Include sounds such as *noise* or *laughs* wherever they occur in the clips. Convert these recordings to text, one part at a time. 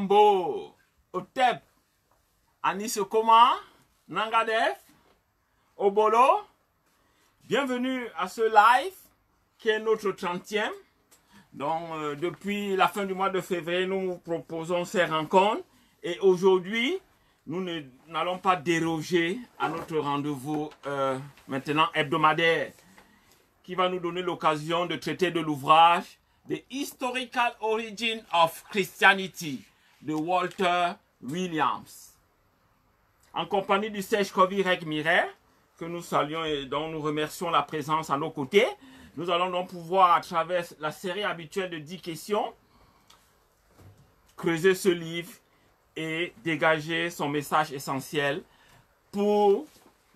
Mambo, Otep, Anisokoma, Nangadef, Obolo. Bienvenue à ce live qui est notre 30e. Donc, euh, depuis la fin du mois de février, nous proposons ces rencontres. Et aujourd'hui, nous n'allons pas déroger à notre rendez-vous euh, maintenant hebdomadaire qui va nous donner l'occasion de traiter de l'ouvrage The Historical Origin of Christianity de Walter Williams. En compagnie du Sèche Kovi Rek Miret, que nous saluons et dont nous remercions la présence à nos côtés, nous allons donc pouvoir, à travers la série habituelle de 10 questions, creuser ce livre et dégager son message essentiel pour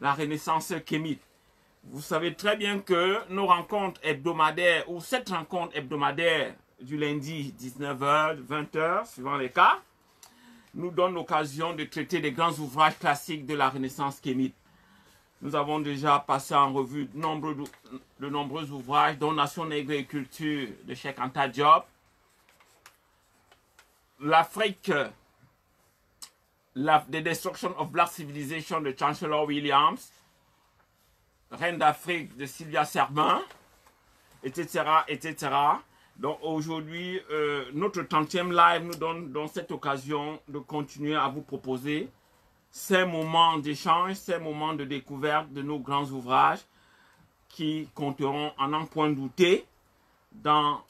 la Renaissance kémite. Vous savez très bien que nos rencontres hebdomadaires, ou cette rencontre hebdomadaire du lundi 19h, 20h, suivant les cas, nous donne l'occasion de traiter des grands ouvrages classiques de la Renaissance kémite. Nous avons déjà passé en revue de nombreux, de nombreux ouvrages, dont Nation nègre et culture de Cheikh Anta Diop, l'Afrique, la, The Destruction of Black Civilization de Chancellor Williams, Reine d'Afrique de Sylvia Serban, etc., etc. Donc aujourd'hui, euh, notre 30e live nous donne donc cette occasion de continuer à vous proposer ces moments d'échange, ces moments de découverte de nos grands ouvrages qui compteront en un point douter dans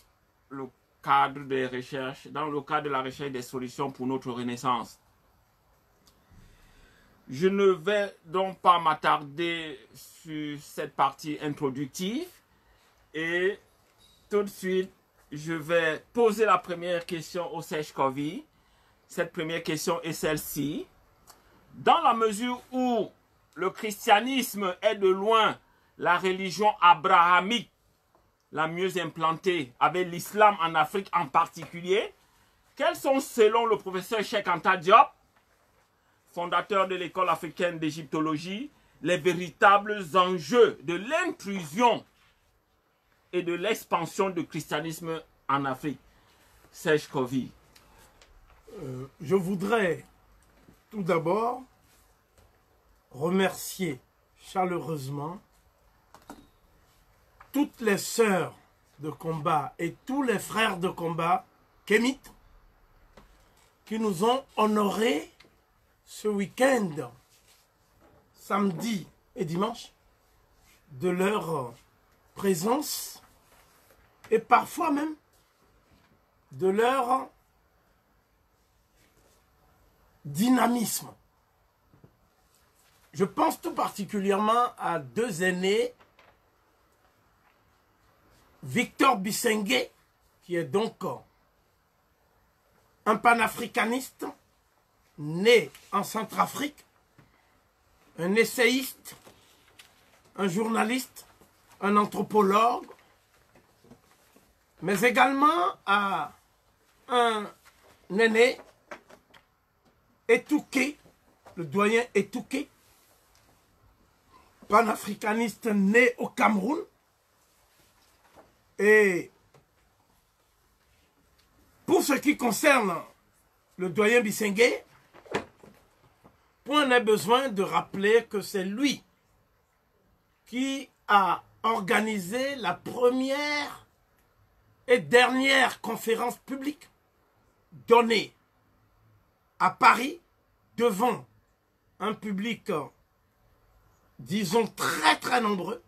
le cadre des recherches, dans le cadre de la recherche des solutions pour notre renaissance. Je ne vais donc pas m'attarder sur cette partie introductive et tout de suite, je vais poser la première question au Kovi. Cette première question est celle-ci. Dans la mesure où le christianisme est de loin la religion abrahamique la mieux implantée, avec l'islam en Afrique en particulier, quels sont, selon le professeur Cheikh Anta Diop, fondateur de l'école africaine d'égyptologie, les véritables enjeux de l'intrusion et de l'expansion du christianisme en Afrique Serge Kovi. Euh, je voudrais tout d'abord remercier chaleureusement toutes les sœurs de combat et tous les frères de combat kémites qui nous ont honorés ce week-end, samedi et dimanche, de leur présence et parfois même de leur dynamisme. Je pense tout particulièrement à deux aînés, Victor Bissengue, qui est donc un panafricaniste né en Centrafrique, un essayiste, un journaliste, un anthropologue, mais également à un aîné, Etouké, le doyen Etouké, panafricaniste né au Cameroun, et pour ce qui concerne le doyen Bissengue, point n'est besoin de rappeler que c'est lui qui a organisé la première et dernière conférence publique donnée à Paris devant un public, disons, très très nombreux,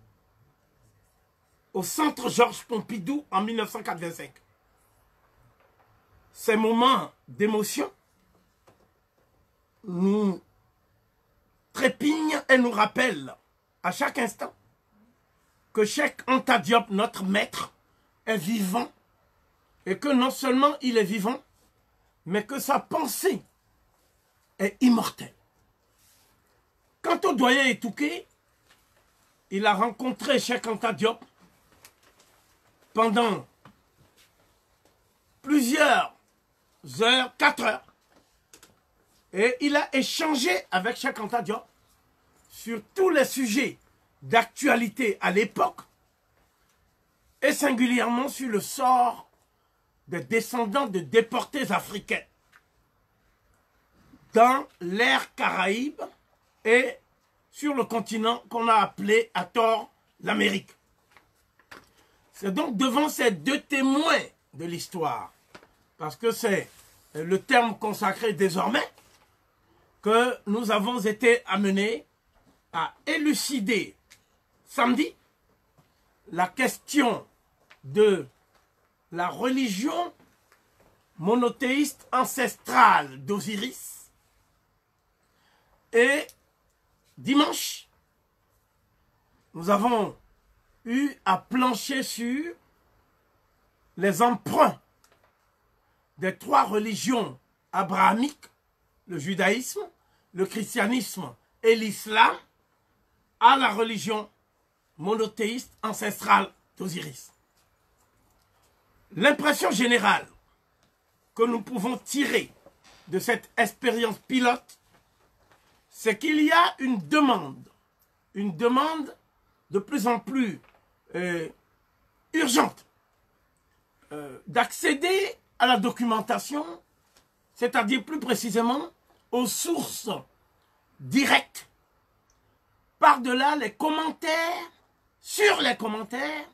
au centre Georges Pompidou en 1985. Ces moments d'émotion nous trépignent et nous rappellent à chaque instant que Cheikh Anta Diop, notre maître, est vivant et que non seulement il est vivant, mais que sa pensée est immortelle. Quant au doyen Etouké, il a rencontré Cheikh Anta Diop pendant plusieurs heures, quatre heures, et il a échangé avec Cheikh Anta Diop sur tous les sujets d'actualité à l'époque, et singulièrement sur le sort des descendants de déportés africains dans l'ère Caraïbe et sur le continent qu'on a appelé à tort l'Amérique. C'est donc devant ces deux témoins de l'histoire, parce que c'est le terme consacré désormais, que nous avons été amenés à élucider samedi la question de la religion monothéiste ancestrale d'Osiris et dimanche nous avons eu à plancher sur les emprunts des trois religions abrahamiques, le judaïsme, le christianisme et l'islam, à la religion monothéiste ancestrale d'Osiris. L'impression générale que nous pouvons tirer de cette expérience pilote, c'est qu'il y a une demande, une demande de plus en plus euh, urgente euh, d'accéder à la documentation, c'est-à-dire plus précisément aux sources directes, par-delà les commentaires, sur les commentaires,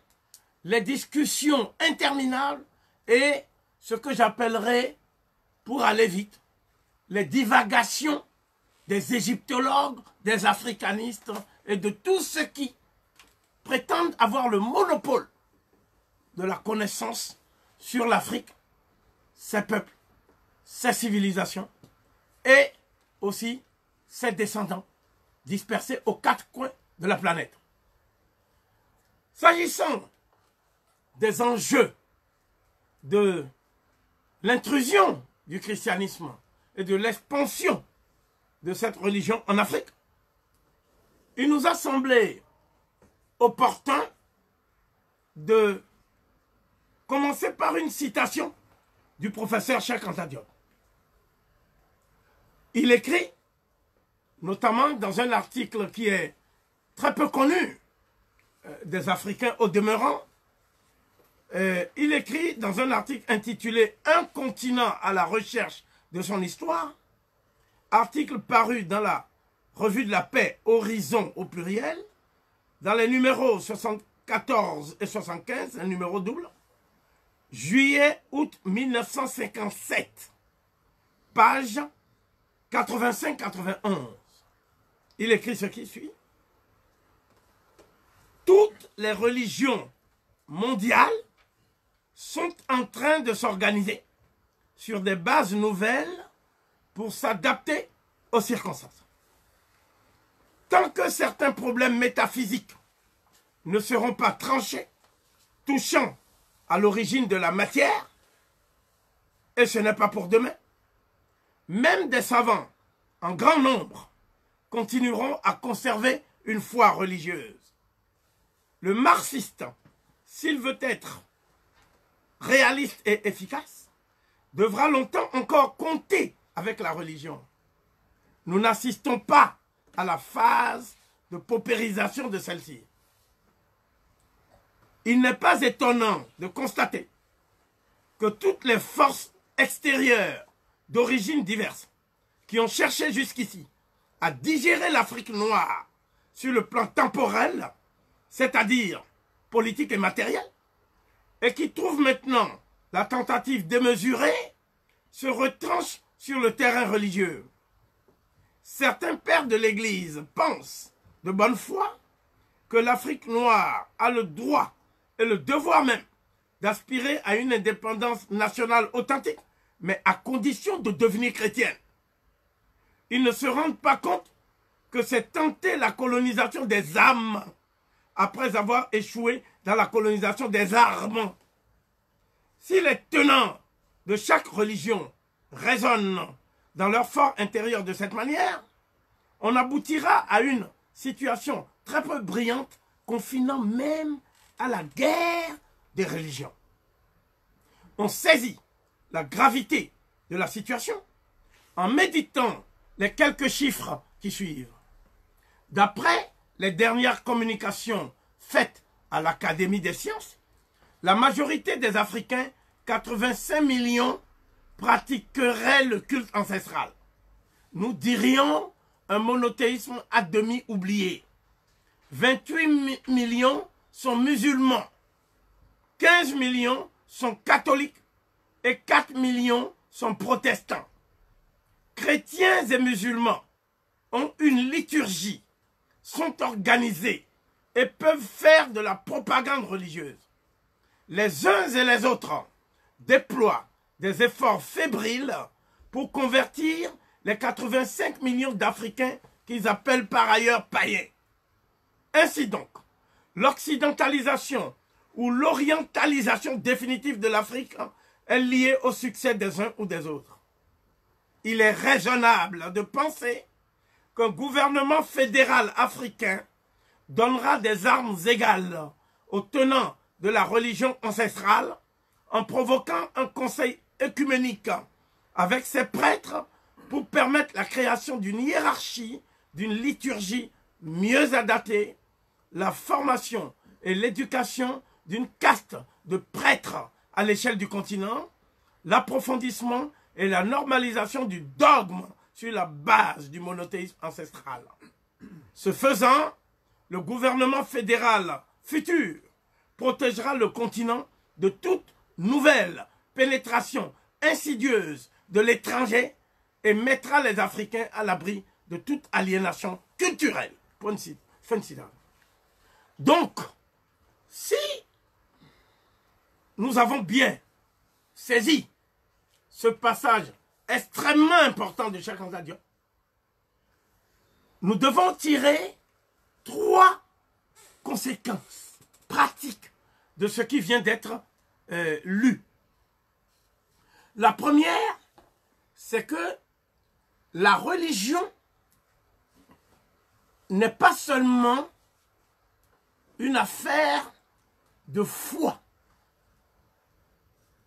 les discussions interminables et ce que j'appellerais, pour aller vite, les divagations des égyptologues, des africanistes et de tous ceux qui prétendent avoir le monopole de la connaissance sur l'Afrique, ses peuples, ses civilisations et aussi ses descendants dispersés aux quatre coins de la planète. S'agissant des enjeux de l'intrusion du christianisme et de l'expansion de cette religion en Afrique, il nous a semblé opportun de commencer par une citation du professeur Cheikh. Il écrit, notamment dans un article qui est très peu connu euh, des Africains au demeurant, euh, il écrit dans un article intitulé Un continent à la recherche de son histoire, article paru dans la revue de la paix Horizon au pluriel, dans les numéros 74 et 75, un numéro double, juillet-août 1957, page 85-91. Il écrit ce qui suit. Toutes les religions mondiales sont en train de s'organiser sur des bases nouvelles pour s'adapter aux circonstances. Tant que certains problèmes métaphysiques ne seront pas tranchés, touchant à l'origine de la matière, et ce n'est pas pour demain, même des savants en grand nombre continueront à conserver une foi religieuse. Le marxiste, s'il veut être réaliste et efficace, devra longtemps encore compter avec la religion. Nous n'assistons pas à la phase de paupérisation de celle-ci. Il n'est pas étonnant de constater que toutes les forces extérieures d'origine diverses qui ont cherché jusqu'ici à digérer l'Afrique noire sur le plan temporel, c'est-à-dire politique et matériel, et qui trouvent maintenant la tentative démesurée, se retranchent sur le terrain religieux. Certains pères de l'Église pensent de bonne foi que l'Afrique noire a le droit et le devoir même d'aspirer à une indépendance nationale authentique, mais à condition de devenir chrétienne. Ils ne se rendent pas compte que c'est tenter la colonisation des âmes après avoir échoué dans la colonisation des armes. Si les tenants de chaque religion raisonnent dans leur fort intérieur de cette manière, on aboutira à une situation très peu brillante, confinant même à la guerre des religions. On saisit la gravité de la situation en méditant les quelques chiffres qui suivent. D'après les dernières communications faites à l'Académie des sciences, la majorité des Africains, 85 millions, pratiqueraient le culte ancestral. nous dirions un monothéisme à demi oublié. 28 mi- millions sont musulmans, 15 millions sont catholiques et 4 millions sont protestants. Chrétiens et musulmans ont une liturgie, sont organisés et peuvent faire de la propagande religieuse. Les uns et les autres déploient des efforts fébriles pour convertir les 85 millions d'Africains qu'ils appellent par ailleurs païens. Ainsi donc, l'occidentalisation ou l'orientalisation définitive de l'Afrique est liée au succès des uns ou des autres. Il est raisonnable de penser qu'un gouvernement fédéral africain donnera des armes égales aux tenants de la religion ancestrale en provoquant un conseil œcuménique avec ses prêtres pour permettre la création d'une hiérarchie, d'une liturgie mieux adaptée, la formation et l'éducation d'une caste de prêtres à l'échelle du continent, l'approfondissement et la normalisation du dogme sur la base du monothéisme ancestral. Ce faisant, le gouvernement fédéral futur protégera le continent de toute nouvelle pénétration insidieuse de l'étranger et mettra les Africains à l'abri de toute aliénation culturelle. Donc, si nous avons bien saisi ce passage extrêmement important de Cheikh Diop, nous devons tirer trois conséquences pratiques de ce qui vient d'être euh, lu. La première, c'est que la religion n'est pas seulement une affaire de foi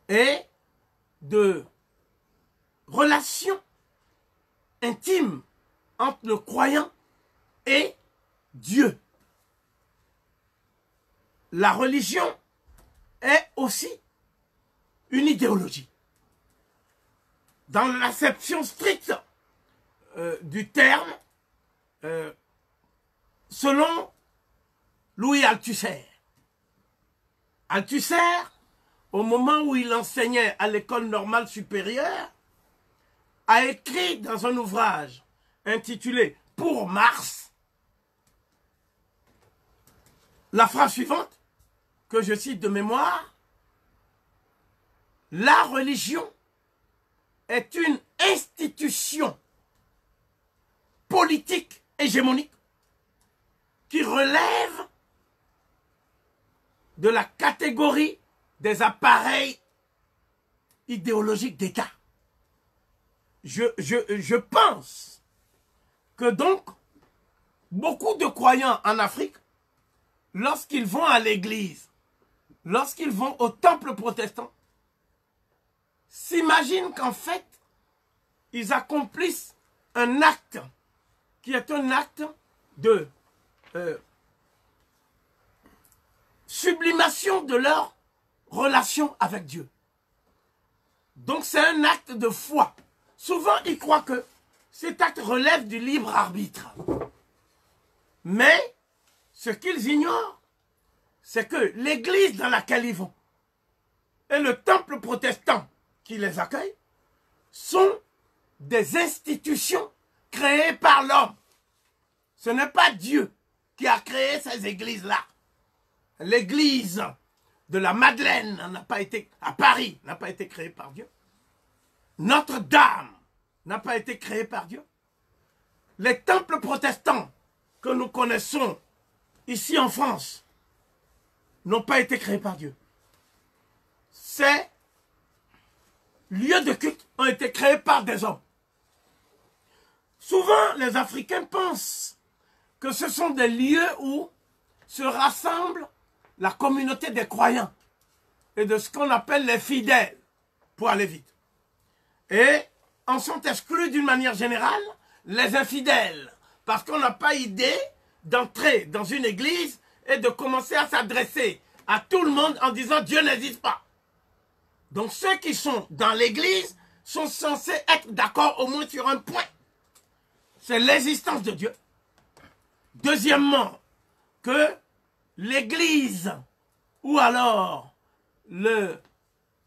et de relation intime entre le croyant et Dieu. La religion est aussi une idéologie. Dans l'acception stricte euh, du terme, euh, selon Louis Althusser. Althusser, au moment où il enseignait à l'école normale supérieure, a écrit dans un ouvrage intitulé Pour Mars la phrase suivante, que je cite de mémoire, La religion est une institution politique hégémonique qui relève de la catégorie des appareils idéologiques d'État. Je, je, je pense que donc beaucoup de croyants en Afrique, lorsqu'ils vont à l'église, lorsqu'ils vont au temple protestant, s'imaginent qu'en fait, ils accomplissent un acte qui est un acte de euh, sublimation de leur relation avec Dieu. Donc c'est un acte de foi. Souvent, ils croient que cet acte relève du libre arbitre. Mais ce qu'ils ignorent, c'est que l'église dans laquelle ils vont et le temple protestant qui les accueille sont des institutions créées par l'homme. Ce n'est pas Dieu qui a créé ces églises-là. L'église de la Madeleine n'a pas été, à Paris, n'a pas été créée par Dieu. Notre-Dame n'a pas été créée par Dieu. Les temples protestants que nous connaissons ici en France n'ont pas été créés par Dieu. Ces lieux de culte ont été créés par des hommes. Souvent, les Africains pensent que ce sont des lieux où se rassemble la communauté des croyants et de ce qu'on appelle les fidèles, pour aller vite. Et en sont exclus d'une manière générale les infidèles, parce qu'on n'a pas idée d'entrer dans une église et de commencer à s'adresser à tout le monde en disant Dieu n'existe pas. Donc ceux qui sont dans l'église sont censés être d'accord au moins sur un point. c'est l'existence de Dieu. Deuxièmement, que l'Église ou alors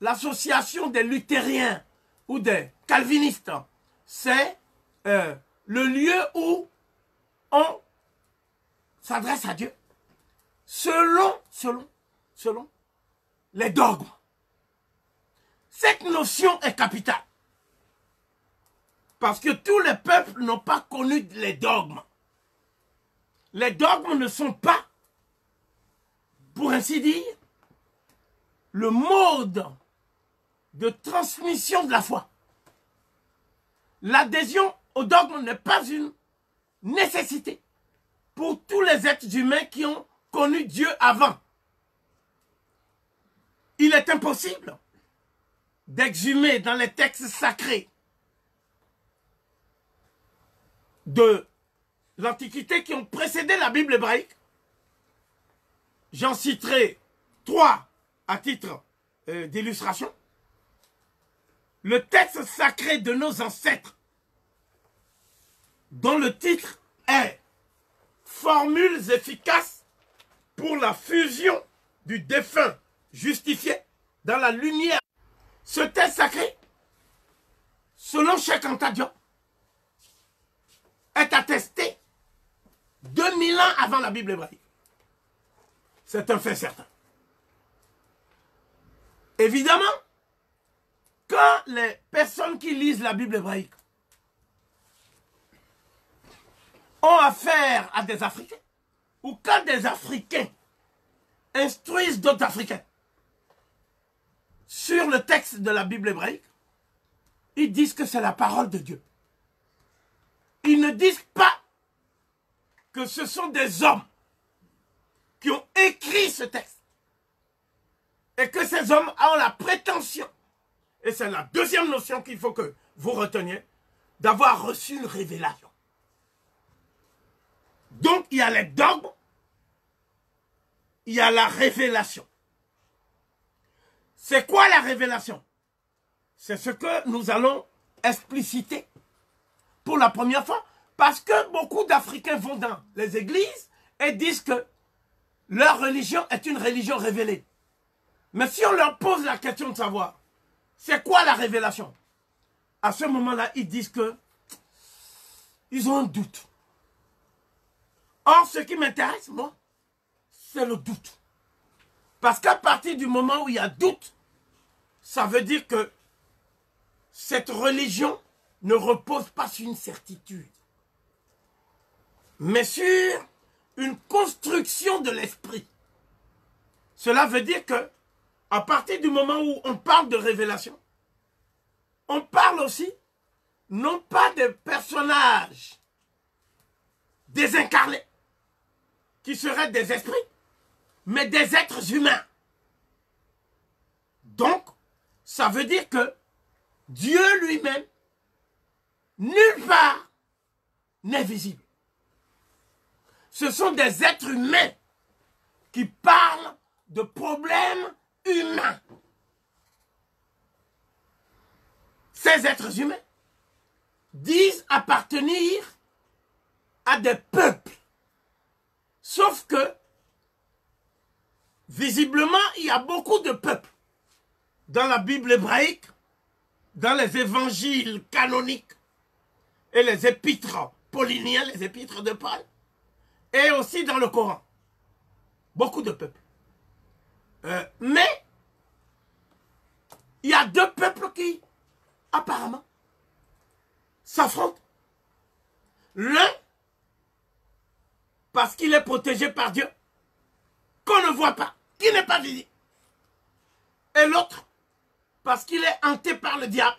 l'association des luthériens ou des calvinistes, c'est euh, le lieu où on s'adresse à Dieu selon, selon, selon les dogmes. Cette notion est capitale. Parce que tous les peuples n'ont pas connu les dogmes. Les dogmes ne sont pas, pour ainsi dire, le mode de transmission de la foi. L'adhésion au dogme n'est pas une nécessité pour tous les êtres humains qui ont connu Dieu avant. Il est impossible d'exhumer dans les textes sacrés de l'Antiquité qui ont précédé la Bible hébraïque. J'en citerai trois à titre euh, d'illustration. Le texte sacré de nos ancêtres, dont le titre est Formules efficaces pour la fusion du défunt justifié dans la lumière. Ce texte sacré, selon Cheikh Anta Diop, est attesté 2000 ans avant la Bible hébraïque. C'est un fait certain. Évidemment, quand les personnes qui lisent la Bible hébraïque ont affaire à des Africains, ou quand des Africains instruisent d'autres Africains sur le texte de la Bible hébraïque, ils disent que c'est la parole de Dieu. Ils ne disent pas que ce sont des hommes qui ont écrit ce texte. Et que ces hommes ont la prétention, et c'est la deuxième notion qu'il faut que vous reteniez, d'avoir reçu une révélation. Donc il y a les dogmes, il y a la révélation. C'est quoi la révélation? C'est ce que nous allons expliciter pour la première fois, parce que beaucoup d'Africains vont dans les églises et disent que leur religion est une religion révélée. Mais si on leur pose la question de savoir, c'est quoi la révélation? À ce moment-là, ils disent que ils ont un doute. Or, ce qui m'intéresse, moi, c'est le doute. Parce qu'à partir du moment où il y a doute, ça veut dire que cette religion ne repose pas sur une certitude, mais sur une construction de l'esprit. Cela veut dire que, à partir du moment où on parle de révélation, on parle aussi non pas de personnages désincarnés, qui seraient des esprits, mais des êtres humains. Donc, ça veut dire que Dieu lui-même, nulle part, n'est visible. Ce sont des êtres humains qui parlent de problèmes humains. Ces êtres humains disent appartenir à des peuples. Sauf que, visiblement, il y a beaucoup de peuples dans la Bible hébraïque, dans les évangiles canoniques et les épîtres pauliniens, les épîtres de Paul, et aussi dans le Coran. Beaucoup de peuples. Euh, mais, il y a deux peuples qui, apparemment, s'affrontent. L'un, parce qu'il est protégé par Dieu, qu'on ne voit pas, qui n'est pas visible. Et l'autre, parce qu'il est hanté par le diable,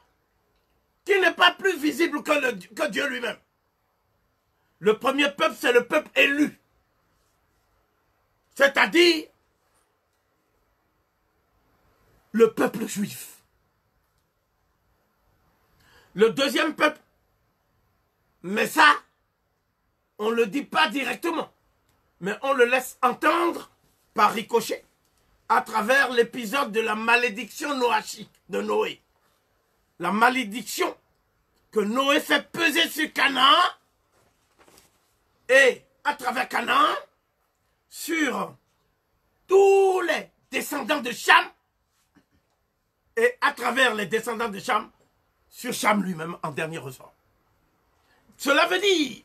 qui n'est pas plus visible que, Dieu lui-même. Le premier peuple, c'est le peuple élu. C'est-à-dire le peuple juif. Le deuxième peuple, mais ça, on ne le dit pas directement, mais on le laisse entendre par ricochet à travers l'épisode de la malédiction noachique de Noé. La malédiction que Noé fait peser sur Canaan et à travers Canaan sur tous les descendants de Cham et à travers les descendants de Cham sur Cham lui-même en dernier ressort. Cela veut dire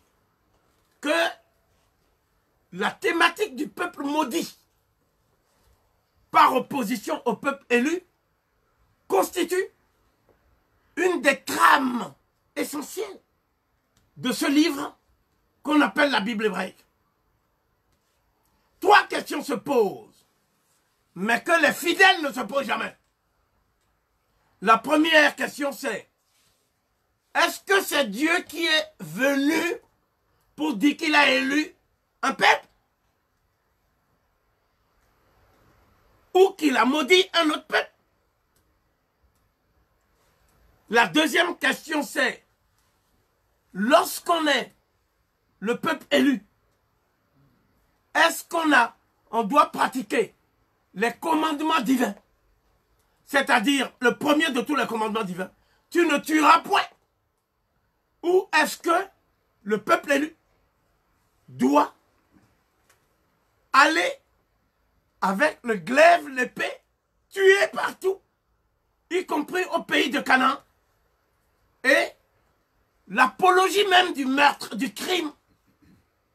que la thématique du peuple maudit par opposition au peuple élu constitue une des trames essentielles de ce livre qu'on appelle la Bible hébraïque. Trois questions se posent, mais que les fidèles ne se posent jamais. La première question c'est, est-ce que c'est Dieu qui est venu pour dire qu'il a élu un peuple Ou qu'il a maudit un autre peuple La deuxième question c'est, lorsqu'on est le peuple élu, est-ce qu'on doit pratiquer les commandements divins? C'est-à-dire le premier de tous les commandements divins. Tu ne tueras point. Ou est-ce que le peuple élu doit aller avec le glaive, l'épée, tuer partout, y compris au pays de Canaan, et l'apologie même du meurtre, du crime,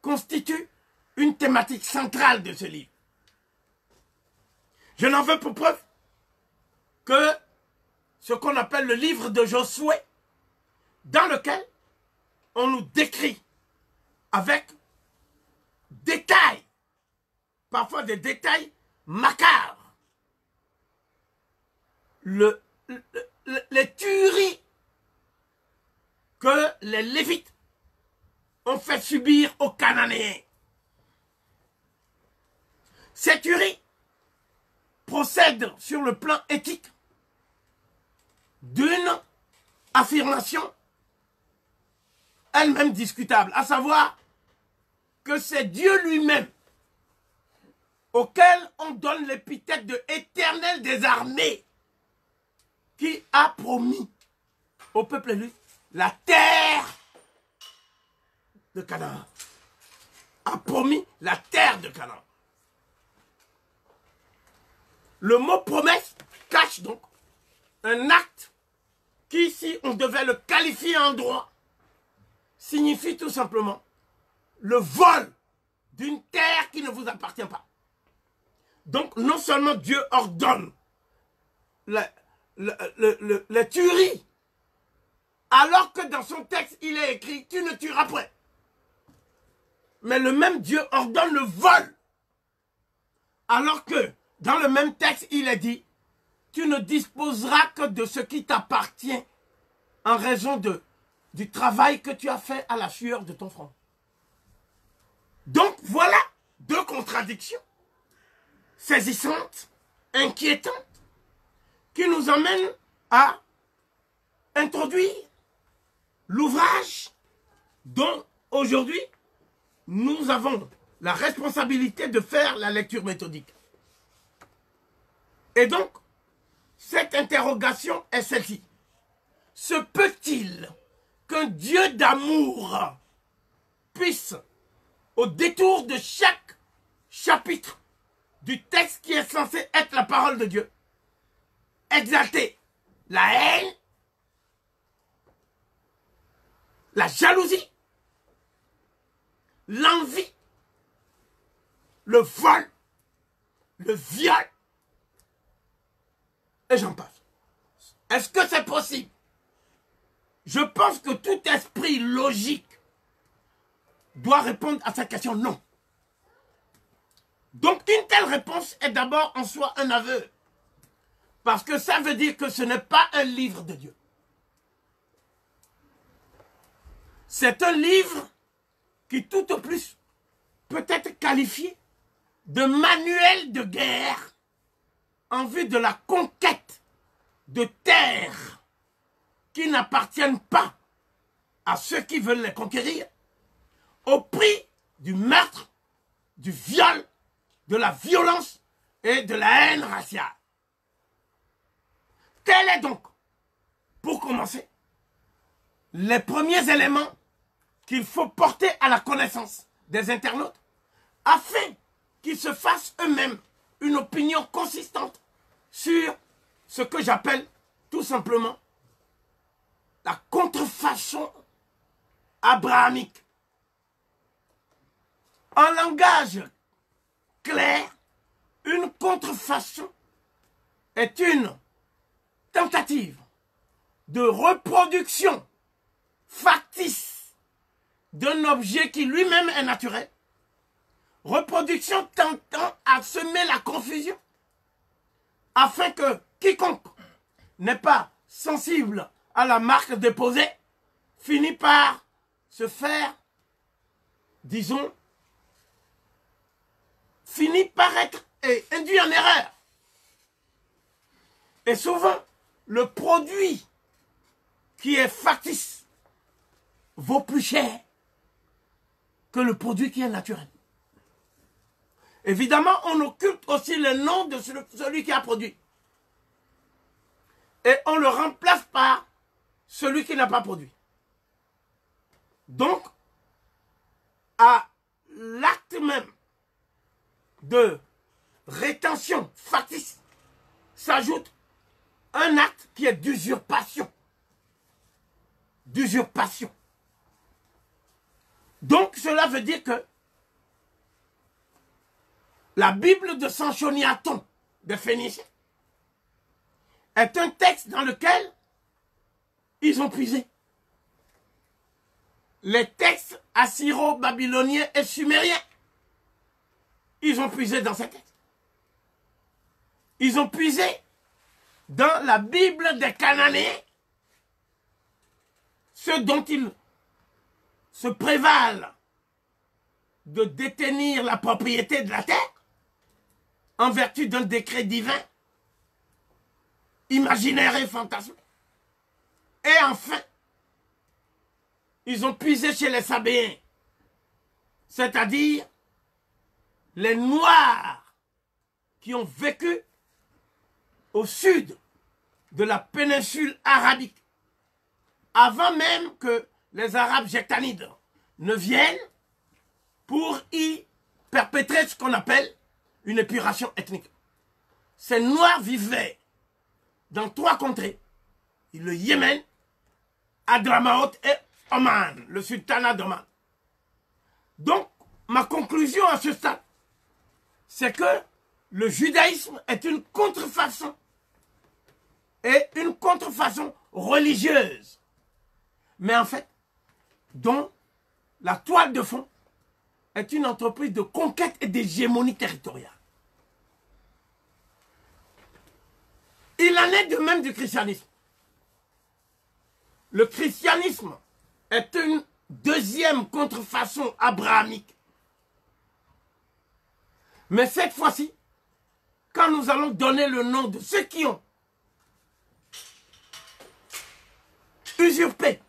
constitue une thématique centrale de ce livre. Je n'en veux pour preuve que ce qu'on appelle le livre de Josué, dans lequel on nous décrit avec détails, parfois des détails macabres, le, le- le- les tueries que les Lévites ont fait subir aux Cananéens. Ces tueries procèdent sur le plan éthique d'une affirmation elle-même discutable, à savoir que c'est Dieu lui-même auquel on donne l'épithète de éternel des armées qui a promis au peuple élu la terre de Canaan. A promis la terre de Canaan. Le mot promesse cache donc un acte qui, si on devait le qualifier en droit, signifie tout simplement le vol d'une terre qui ne vous appartient pas. Donc, non seulement Dieu ordonne la, tuerie, alors que dans son texte, il est écrit Tu ne tueras point. Mais le même Dieu ordonne le vol, alors que dans le même texte, il est dit Tu ne disposeras que de ce qui t'appartient en raison de, du travail que tu as fait à la sueur de ton front. Donc voilà deux contradictions saisissantes, inquiétantes, qui nous emmènent à introduire l'ouvrage dont aujourd'hui nous avons la responsabilité de faire la lecture méthodique. Et donc, cette interrogation est celle-ci. Se peut-il qu'un Dieu d'amour puisse, au détour de chaque chapitre du texte qui est censé être la parole de Dieu, exalter la haine, la jalousie, l'envie, le vol, le viol, et j'en passe. Est-ce que c'est possible? Je pense que tout esprit logique doit répondre à cette question non. Donc une telle réponse est d'abord en soi un aveu. Parce que ça veut dire que ce n'est pas un livre de Dieu. C'est un livre qui tout au plus peut être qualifié de manuel de guerre en vue de la conquête de terres qui n'appartiennent pas à ceux qui veulent les conquérir au prix du meurtre, du viol, de la violence et de la haine raciale. Quels est donc, pour commencer, les premiers éléments qu'il faut porter à la connaissance des internautes afin qu'ils se fassent eux-mêmes une opinion consistante sur ce que j'appelle tout simplement la contrefaçon abrahamique. En langage clair, une contrefaçon est une tentative de reproduction factice d'un objet qui lui-même est naturel. Reproduction tentant à semer la confusion afin que quiconque n'est pas sensible à la marque déposée finit par se faire, disons, finit par être induit en erreur. Et souvent, le produit qui est factice vaut plus cher que le produit qui est naturel. Évidemment, on occulte aussi le nom de celui qui a produit. Et on le remplace par celui qui n'a pas produit. Donc, à l'acte même de rétention factice s'ajoute un acte qui est d'usurpation. D'usurpation. Donc cela veut dire que la Bible de Sanchoniaton de Phéniciens est un texte dans lequel ils ont puisé. Les textes assyro-babyloniens et sumériens, ils ont puisé dans ces textes. Ils ont puisé dans la Bible des Cananéens ce dont ils se prévalent de détenir la propriété de la terre en vertu d'un décret divin, imaginaire et fantasme. Et enfin, ils ont puisé chez les Sabéens, c'est-à-dire les Noirs qui ont vécu au sud de la péninsule arabique, avant même que les Arabes jectanides ne viennent pour y perpétrer ce qu'on appelle une épuration ethnique. Ces Noirs vivaient dans trois contrées, le Yémen, Adramaut et Oman, le sultanat d'Oman. Donc, ma conclusion à ce stade, c'est que le judaïsme est une contrefaçon et une contrefaçon religieuse. Mais en fait, dont la toile de fond est une entreprise de conquête et d'hégémonie territoriale. Il en est de même du christianisme. Le christianisme est une deuxième contrefaçon abrahamique. Mais cette fois-ci, quand nous allons donner le nom de ceux qui ont usurpé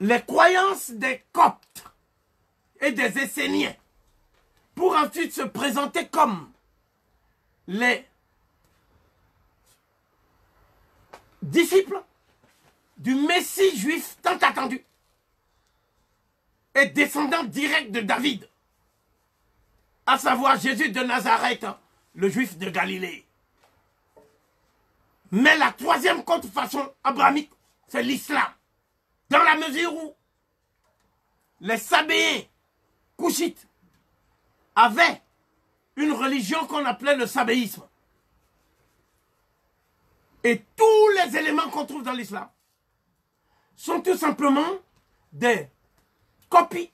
les croyances des Coptes et des Esséniens pour ensuite se présenter comme les disciples du Messie juif tant attendu et descendant direct de David, à savoir Jésus de Nazareth, le juif de Galilée. Mais la troisième contrefaçon abrahamique, c'est l'islam. Dans la mesure où les Sabéens couchites avaient une religion qu'on appelait le sabéisme. Et tous les éléments qu'on trouve dans l'islam sont tout simplement des copies,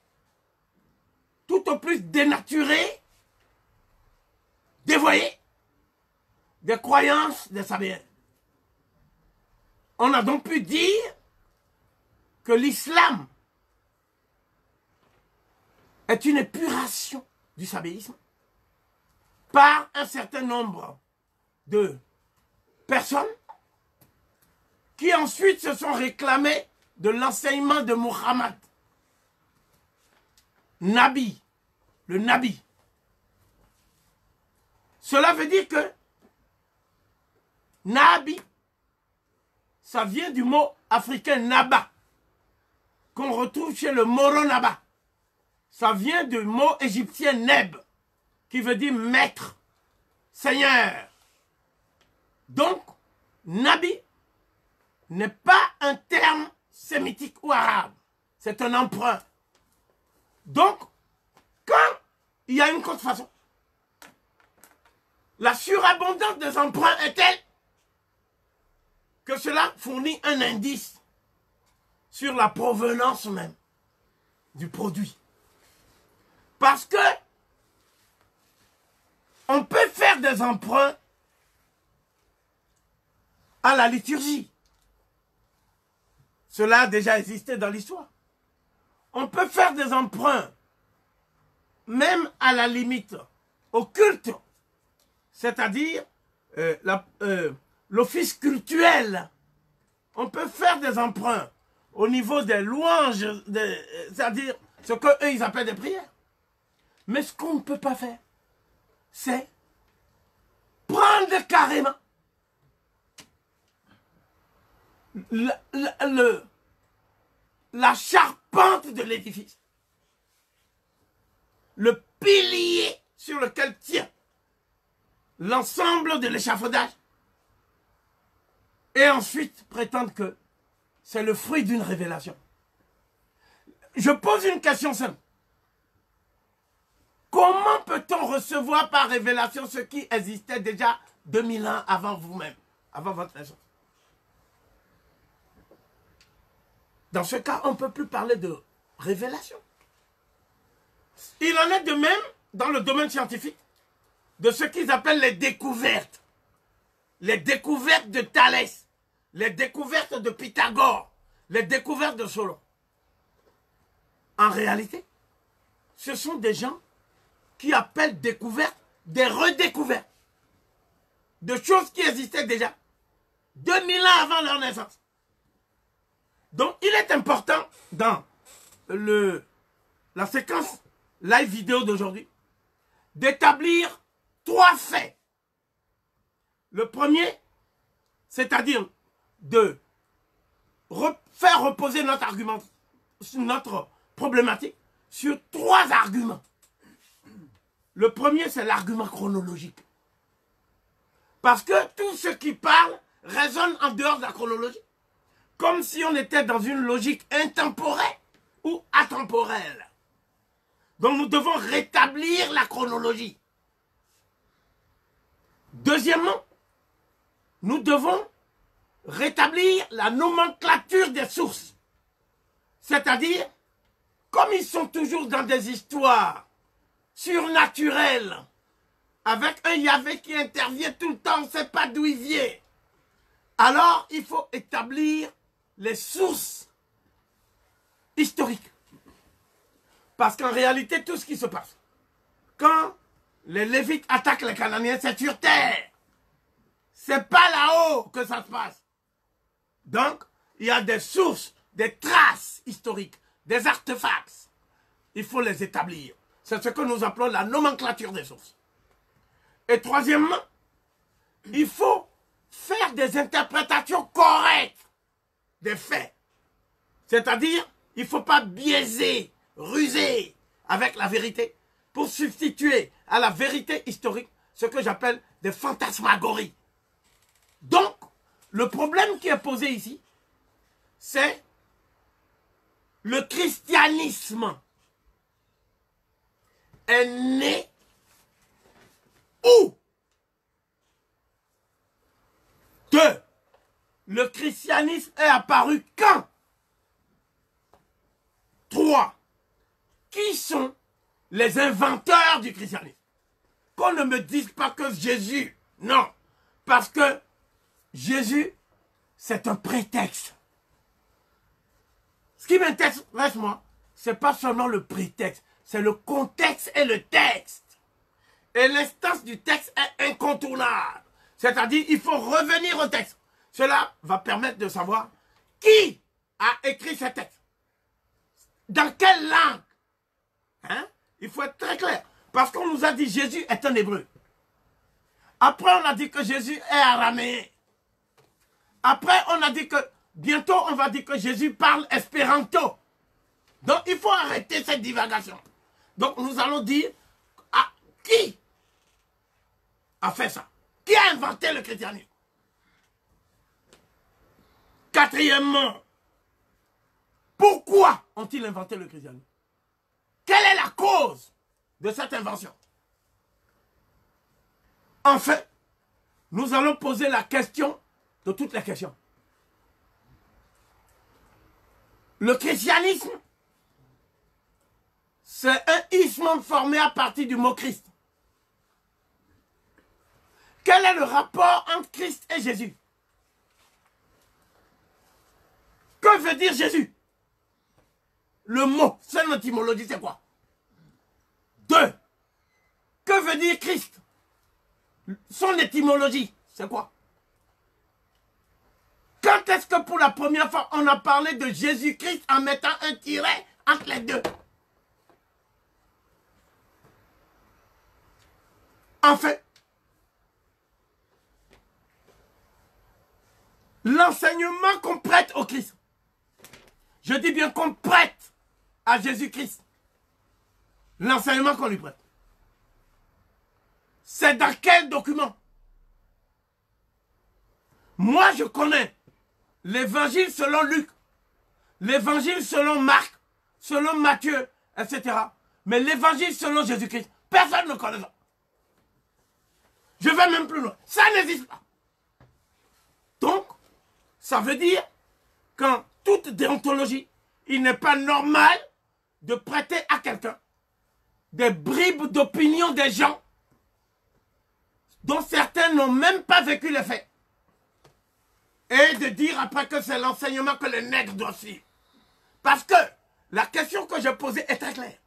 tout au plus dénaturées, dévoyées, des croyances des Sabéens. On a donc pu dire que l'islam est une épuration du sabéisme par un certain nombre de personnes qui ensuite se sont réclamées de l'enseignement de Muhammad. Nabi, le Nabi. Cela veut dire que Nabi, ça vient du mot africain Naba, qu'on retrouve chez le Moro Naba, ça vient du mot égyptien Neb, qui veut dire maître, seigneur. Donc, Nabi n'est pas un terme sémitique ou arabe, c'est un emprunt. Donc, quand il y a une contrefaçon, la surabondance des emprunts est telle que cela fournit un indice sur la provenance même du produit. Parce que on peut faire des emprunts à la liturgie. Cela a déjà existé dans l'histoire. On peut faire des emprunts même à la limite au culte, c'est-à-dire euh, euh, l'office cultuel. On peut faire des emprunts au niveau des louanges, euh, c'est-à-dire ce qu'eux ils appellent des prières. Mais ce qu'on ne peut pas faire, c'est prendre carrément la charpente de l'édifice, le pilier sur lequel tient l'ensemble de l'échafaudage, et ensuite prétendre que c'est le fruit d'une révélation. Je pose une question simple. Comment peut-on recevoir par révélation ce qui existait déjà 2000 ans avant vous-même, avant votre naissance? Dans ce cas, on ne peut plus parler de révélation. Il en est de même dans le domaine scientifique de ce qu'ils appellent les découvertes. Les découvertes de Thalès, les découvertes de Pythagore, les découvertes de Solon. En réalité, ce sont des gens qui appellent découvertes des redécouvertes de choses qui existaient déjà 2000 ans avant leur naissance. Donc, il est important dans la séquence live vidéo d'aujourd'hui d'établir trois faits. Le premier, c'est-à-dire de re- faire reposer notre argument, notre problématique sur trois arguments. Le premier, c'est l'argument chronologique. Parce que tout ce qui parle résonne en dehors de la chronologie. Comme si on était dans une logique intemporelle ou atemporelle. Donc nous devons rétablir la chronologie. Deuxièmement, nous devons rétablir la nomenclature des sources. C'est-à-dire, comme ils sont toujours dans des histoires surnaturelles, avec un Yahvé qui intervient tout le temps, on ne sait pas d'où il vient. Alors, il faut établir les sources historiques. Parce qu'en réalité, tout ce qui se passe, quand les Lévites attaquent les Cananéens, c'est sur terre. C'est pas là-haut que ça se passe. Donc, il y a des sources, des traces historiques, des artefacts. Il faut les établir. C'est ce que nous appelons la nomenclature des sources. Et troisièmement, il faut faire des interprétations correctes des faits. C'est-à-dire, il ne faut pas biaiser, ruser avec la vérité pour substituer à la vérité historique ce que j'appelle des fantasmagories. Donc, le problème qui est posé ici, c'est le christianisme est né où? Deux, le christianisme est apparu quand? Trois, qui sont les inventeurs du christianisme Qu'on ne me dise pas que Jésus, non, parce que Jésus, c'est un prétexte. Ce qui m'intéresse, moi, c'est pas seulement le prétexte, c'est le contexte et le texte. Et l'instance du texte est incontournable. C'est-à-dire, il faut revenir au texte. Cela va permettre de savoir qui a écrit ce texte. Dans quelle langue Hein? Il faut être très clair. Parce qu'on nous a dit Jésus est un hébreu. Après, on a dit que Jésus est araméen. Après, on a dit que bientôt, on va dire que Jésus parle espéranto. Donc, il faut arrêter cette divagation. Donc nous allons dire à qui a fait ça? Qui a inventé le christianisme? Quatrièmement, pourquoi ont-ils inventé le christianisme? Quelle est la cause de cette invention? Enfin, nous allons poser la question de toutes les questions. Le christianisme, c'est un isme formé à partir du mot Christ. Quel est le rapport entre Christ et Jésus? Que veut dire Jésus? Le mot, c'est étymologie, c'est quoi? Deux. Que veut dire Christ? Son étymologie, c'est quoi? Quand est-ce que pour la première fois on a parlé de Jésus-Christ en mettant un tiret entre les deux? Enfin, l'enseignement qu'on prête au Christ, je dis bien qu'on prête à Jésus-Christ, l'enseignement qu'on lui prête, c'est dans quel document? Moi, je connais l'évangile selon Luc, l'évangile selon Marc, selon Matthieu, etc. Mais l'évangile selon Jésus-Christ, personne ne connaît ça. Je vais même plus loin. Ça n'existe pas. Donc, ça veut dire qu'en toute déontologie, il n'est pas normal de prêter à quelqu'un des bribes d'opinion des gens dont certains n'ont même pas vécu les faits. Et de dire après que c'est l'enseignement que les nègres doivent suivre. Parce que la question que je posais est très claire.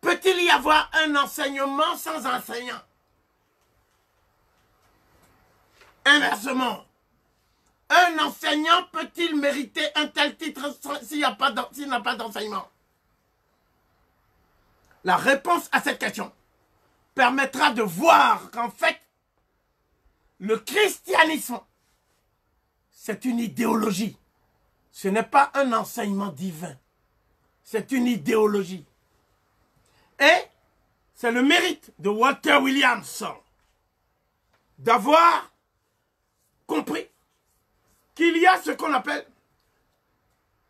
Peut-il y avoir un enseignement sans enseignant? Inversement, un enseignant peut-il mériter un tel titre s'il n'a pas d'enseignement? La réponse à cette question permettra de voir qu'en fait, le christianisme, c'est une idéologie. Ce n'est pas un enseignement divin. C'est une idéologie. Et c'est le mérite de Walter Williamson d'avoir compris qu'il y a ce qu'on appelle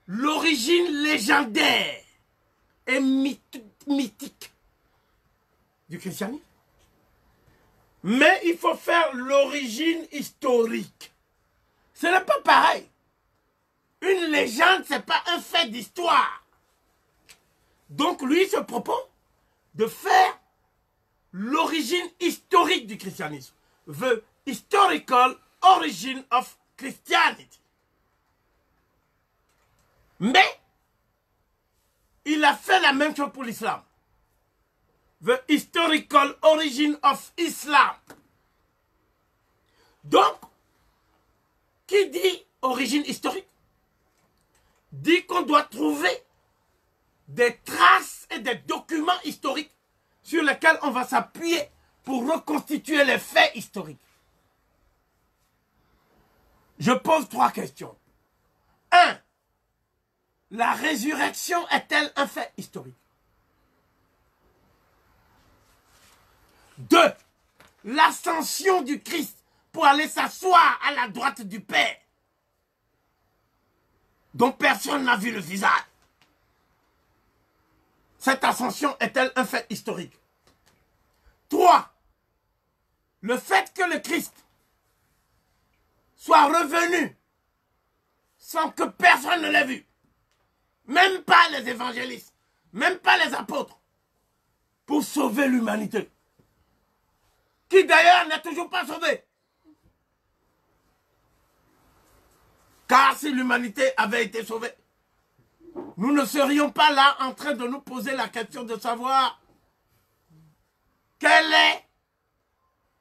l'origine légendaire et mythique du christianisme. Mais il faut faire l'origine historique. Ce n'est pas pareil. Une légende, ce n'est pas un fait d'histoire. Donc lui se propose de faire l'origine historique du christianisme. The historical origin of Christianity. Mais, il a fait la même chose pour l'islam. The historical origin of Islam. Donc, qui dit origine historique dit qu'on doit trouver des traces et des documents historiques sur lesquels on va s'appuyer pour reconstituer les faits historiques. Je pose trois questions. Un, la résurrection est-elle un fait historique? Deux, l'ascension du Christ pour aller s'asseoir à la droite du Père, dont personne n'a vu le visage. Cette ascension est-elle un fait historique? Trois, le fait que le Christ soit revenu sans que personne ne l'ait vu. Même pas les évangélistes, même pas les apôtres, pour sauver l'humanité. Qui d'ailleurs n'est toujours pas sauvée. Car si l'humanité avait été sauvée, nous ne serions pas là en train de nous poser la question de savoir quelle est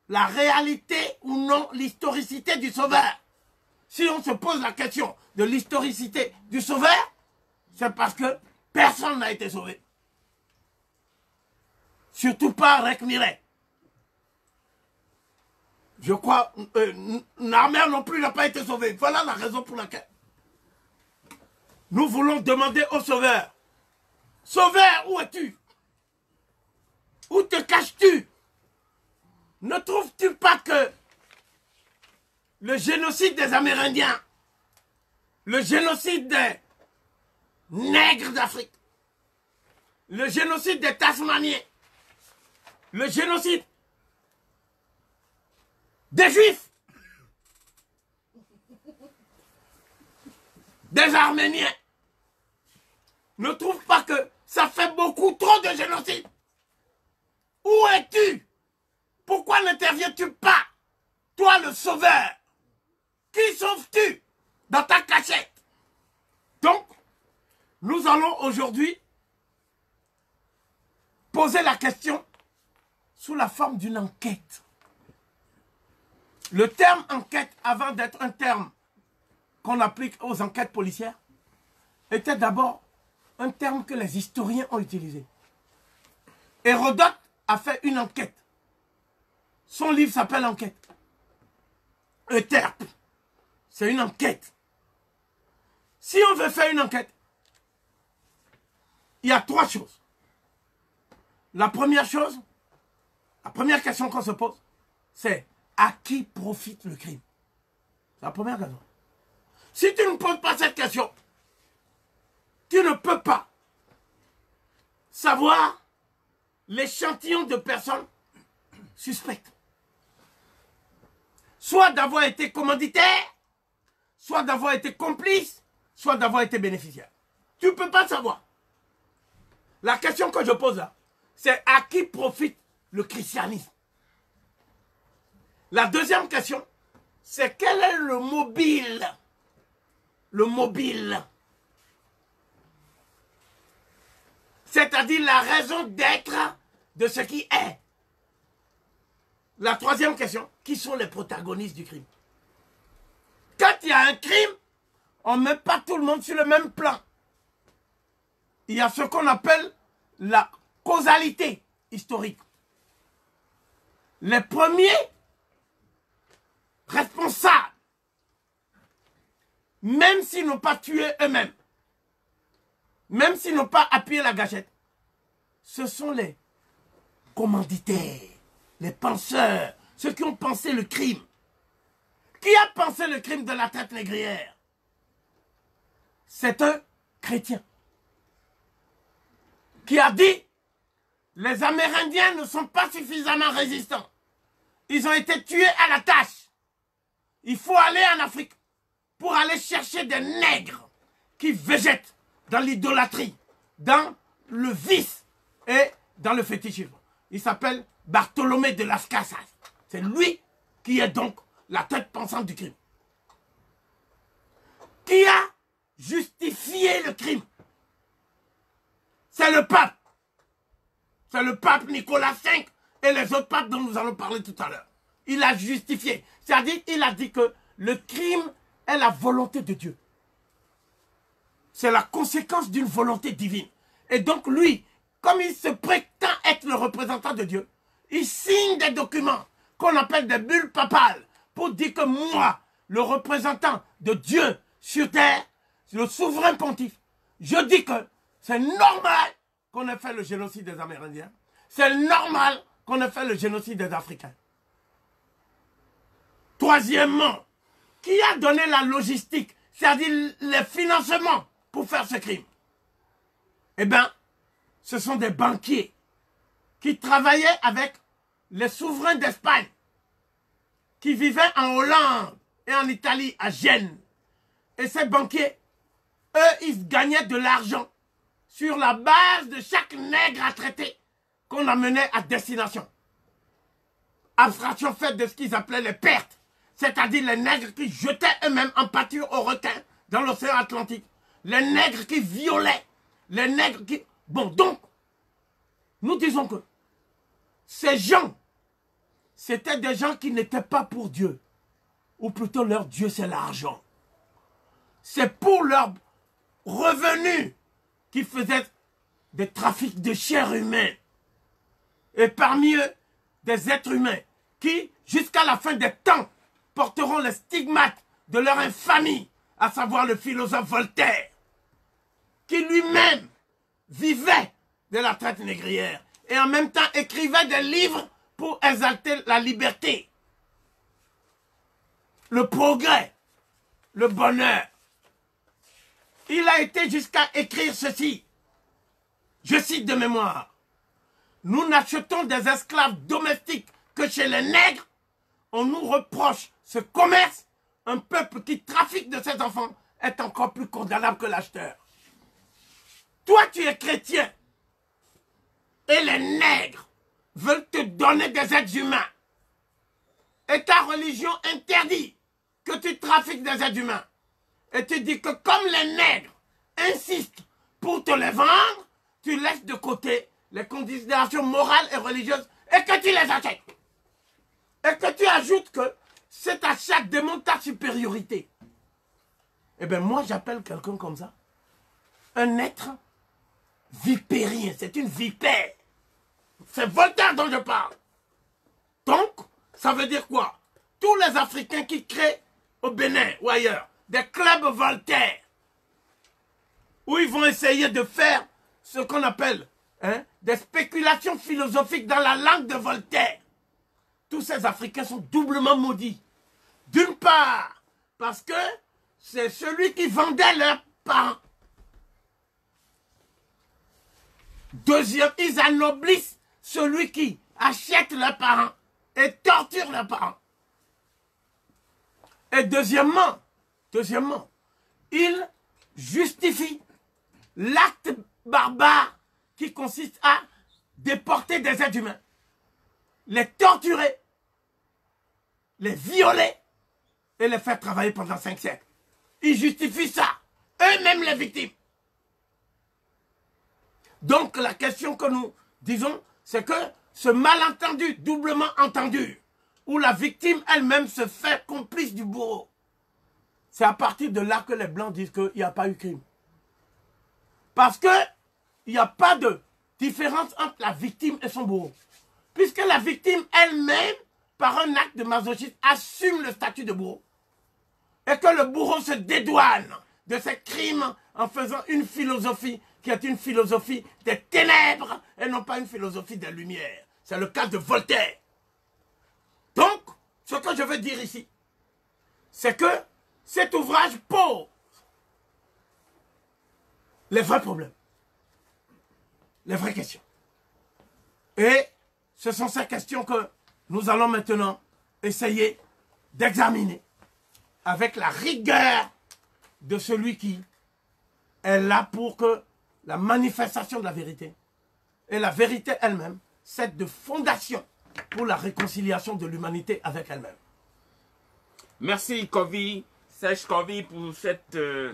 la réalité ou non l'historicité du Sauveur. Si on se pose la question de l'historicité du Sauveur, c'est parce que personne n'a été sauvé. Surtout pas Rek. Je crois, euh, non plus n'a pas été sauvé. Voilà la raison pour laquelle nous voulons demander au Sauveur Sauveur, où es-tu? Où te caches-tu? Ne trouves-tu pas que le génocide des Amérindiens, le génocide des nègres d'Afrique, le génocide des Tasmaniens, le génocide des Juifs, des Arméniens, ne trouve pas que ça fait beaucoup trop de génocide. Où es-tu? Pourquoi n'interviens-tu pas Toi le sauveur? Qui sauves-tu dans ta cachette? Donc, nous allons aujourd'hui poser la question sous la forme d'une enquête. Le terme enquête, avant d'être un terme qu'on applique aux enquêtes policières, était d'abord un terme que les historiens ont utilisé. Hérodote a fait une enquête. Son livre s'appelle Enquête. Euterpe, c'est une enquête. Si on veut faire une enquête, il y a trois choses. La première chose, la première question qu'on se pose, c'est à qui profite le crime? La première question. Si tu ne poses pas cette question, tu ne peux pas savoir l'échantillon de personnes suspectes. Soit d'avoir été commanditaire, soit d'avoir été complice, soit d'avoir été bénéficiaire. Tu ne peux pas savoir. La question que je pose là, c'est à qui profite le christianisme? La deuxième question, c'est quel est le mobile? Le mobile c'est-à-dire la raison d'être de ce qui est. La troisième question, qui sont les protagonistes du crime? Quand il y a un crime, on ne met pas tout le monde sur le même plan. Il y a ce qu'on appelle la causalité historique. Les premiers responsables, même s'ils n'ont pas tué eux-mêmes, même s'ils n'ont pas appuyé la gâchette, ce sont les commanditaires, les penseurs, ceux qui ont pensé le crime. Qui a pensé le crime de la tête négrière? C'est un chrétien qui a dit les Amérindiens ne sont pas suffisamment résistants. Ils ont été tués à la tâche. Il faut aller en Afrique pour aller chercher des nègres qui végètent dans l'idolâtrie, dans le vice et dans le fétichisme. Il s'appelle Bartholomé de las Casas. C'est lui qui est donc la tête pensante du crime. Qui a justifié le crime? C'est le pape. C'est le pape Nicolas V et les autres papes dont nous allons parler tout à l'heure. Il a justifié. C'est-à-dire, il a dit que le crime est la volonté de Dieu c'est la conséquence d'une volonté divine. Et donc lui, comme il se prétend être le représentant de Dieu, il signe des documents qu'on appelle des bulles papales pour dire que moi, le représentant de Dieu sur terre, le souverain pontife, je dis que c'est normal qu'on ait fait le génocide des Amérindiens. C'est normal qu'on ait fait le génocide des Africains. Troisièmement, qui a donné la logistique, c'est-à-dire les financements pour faire ce crime? Eh bien, ce sont des banquiers qui travaillaient avec les souverains d'Espagne, qui vivaient en Hollande et en Italie, à Gênes. Et ces banquiers, eux, ils gagnaient de l'argent sur la base de chaque nègre à traiter qu'on amenait à destination. Abstraction faite de ce qu'ils appelaient les pertes, c'est-à-dire les nègres qui jetaient eux-mêmes en pâture aux requins dans l'océan Atlantique les nègres qui violaient, les nègres qui... Bon, donc, nous disons que ces gens, c'était des gens qui n'étaient pas pour Dieu. Ou plutôt leur Dieu, c'est l'argent. C'est pour leur revenu qu'ils faisaient des trafics de chair humaine. Et parmi eux, des êtres humains qui, jusqu'à la fin des temps, porteront les stigmates de leur infamie, à savoir le philosophe Voltaire qui lui-même vivait de la traite négrière et en même temps écrivait des livres pour exalter la liberté, le progrès, le bonheur. Il a été jusqu'à écrire ceci. Je cite de mémoire. Nous n'achetons des esclaves domestiques que chez les nègres. On nous reproche ce commerce. Un peuple qui trafique de ses enfants est encore plus condamnable que l'acheteur. Toi, tu es chrétien. Et les nègres veulent te donner des êtres humains. Et ta religion interdit que tu trafiques des êtres humains. Et tu dis que comme les nègres insistent pour te les vendre, tu laisses de côté les considérations morales et religieuses et que tu les achètes. Et que tu ajoutes que cet achat démontre ta supériorité. Eh bien, moi, j'appelle quelqu'un comme ça un être vipérien. C'est une vipère. C'est Voltaire dont je parle. Donc, ça veut dire quoi? Tous les Africains qui créent au Bénin ou ailleurs des clubs Voltaire, où ils vont essayer de faire ce qu'on appelle hein, des spéculations philosophiques dans la langue de Voltaire. Tous ces Africains sont doublement maudits. D'une part, parce que c'est celui qui vendait leurs parents. Deuxième, ils anoblissent celui qui achète leurs parents et torture leurs parents. Et deuxièmement, deuxièmement, ils justifient l'acte barbare qui consiste à déporter des êtres humains, les torturer, les violer et les faire travailler pendant cinq siècles. Ils justifient ça, eux-mêmes les victimes. Donc la question que nous disons, c'est que ce malentendu, doublement entendu, où la victime elle-même se fait complice du bourreau, c'est à partir de là que les Blancs disent qu'il n'y a pas eu crime. Parce que il n'y a pas de différence entre la victime et son bourreau. Puisque la victime elle-même, par un acte de masochisme, assume le statut de bourreau. Et que le bourreau se dédouane de ses crimes en faisant une philosophie qui est une philosophie des ténèbres et non pas une philosophie des lumières. C'est le cas de Voltaire. Donc, ce que je veux dire ici, c'est que cet ouvrage pose les vrais problèmes, les vraies questions. Et ce sont ces questions que nous allons maintenant essayer d'examiner avec la rigueur de celui qui est là pour que la manifestation de la vérité et la vérité elle-même servent de fondation pour la réconciliation de l'humanité avec elle-même. Merci Kovi, Serge Kovi pour cette euh,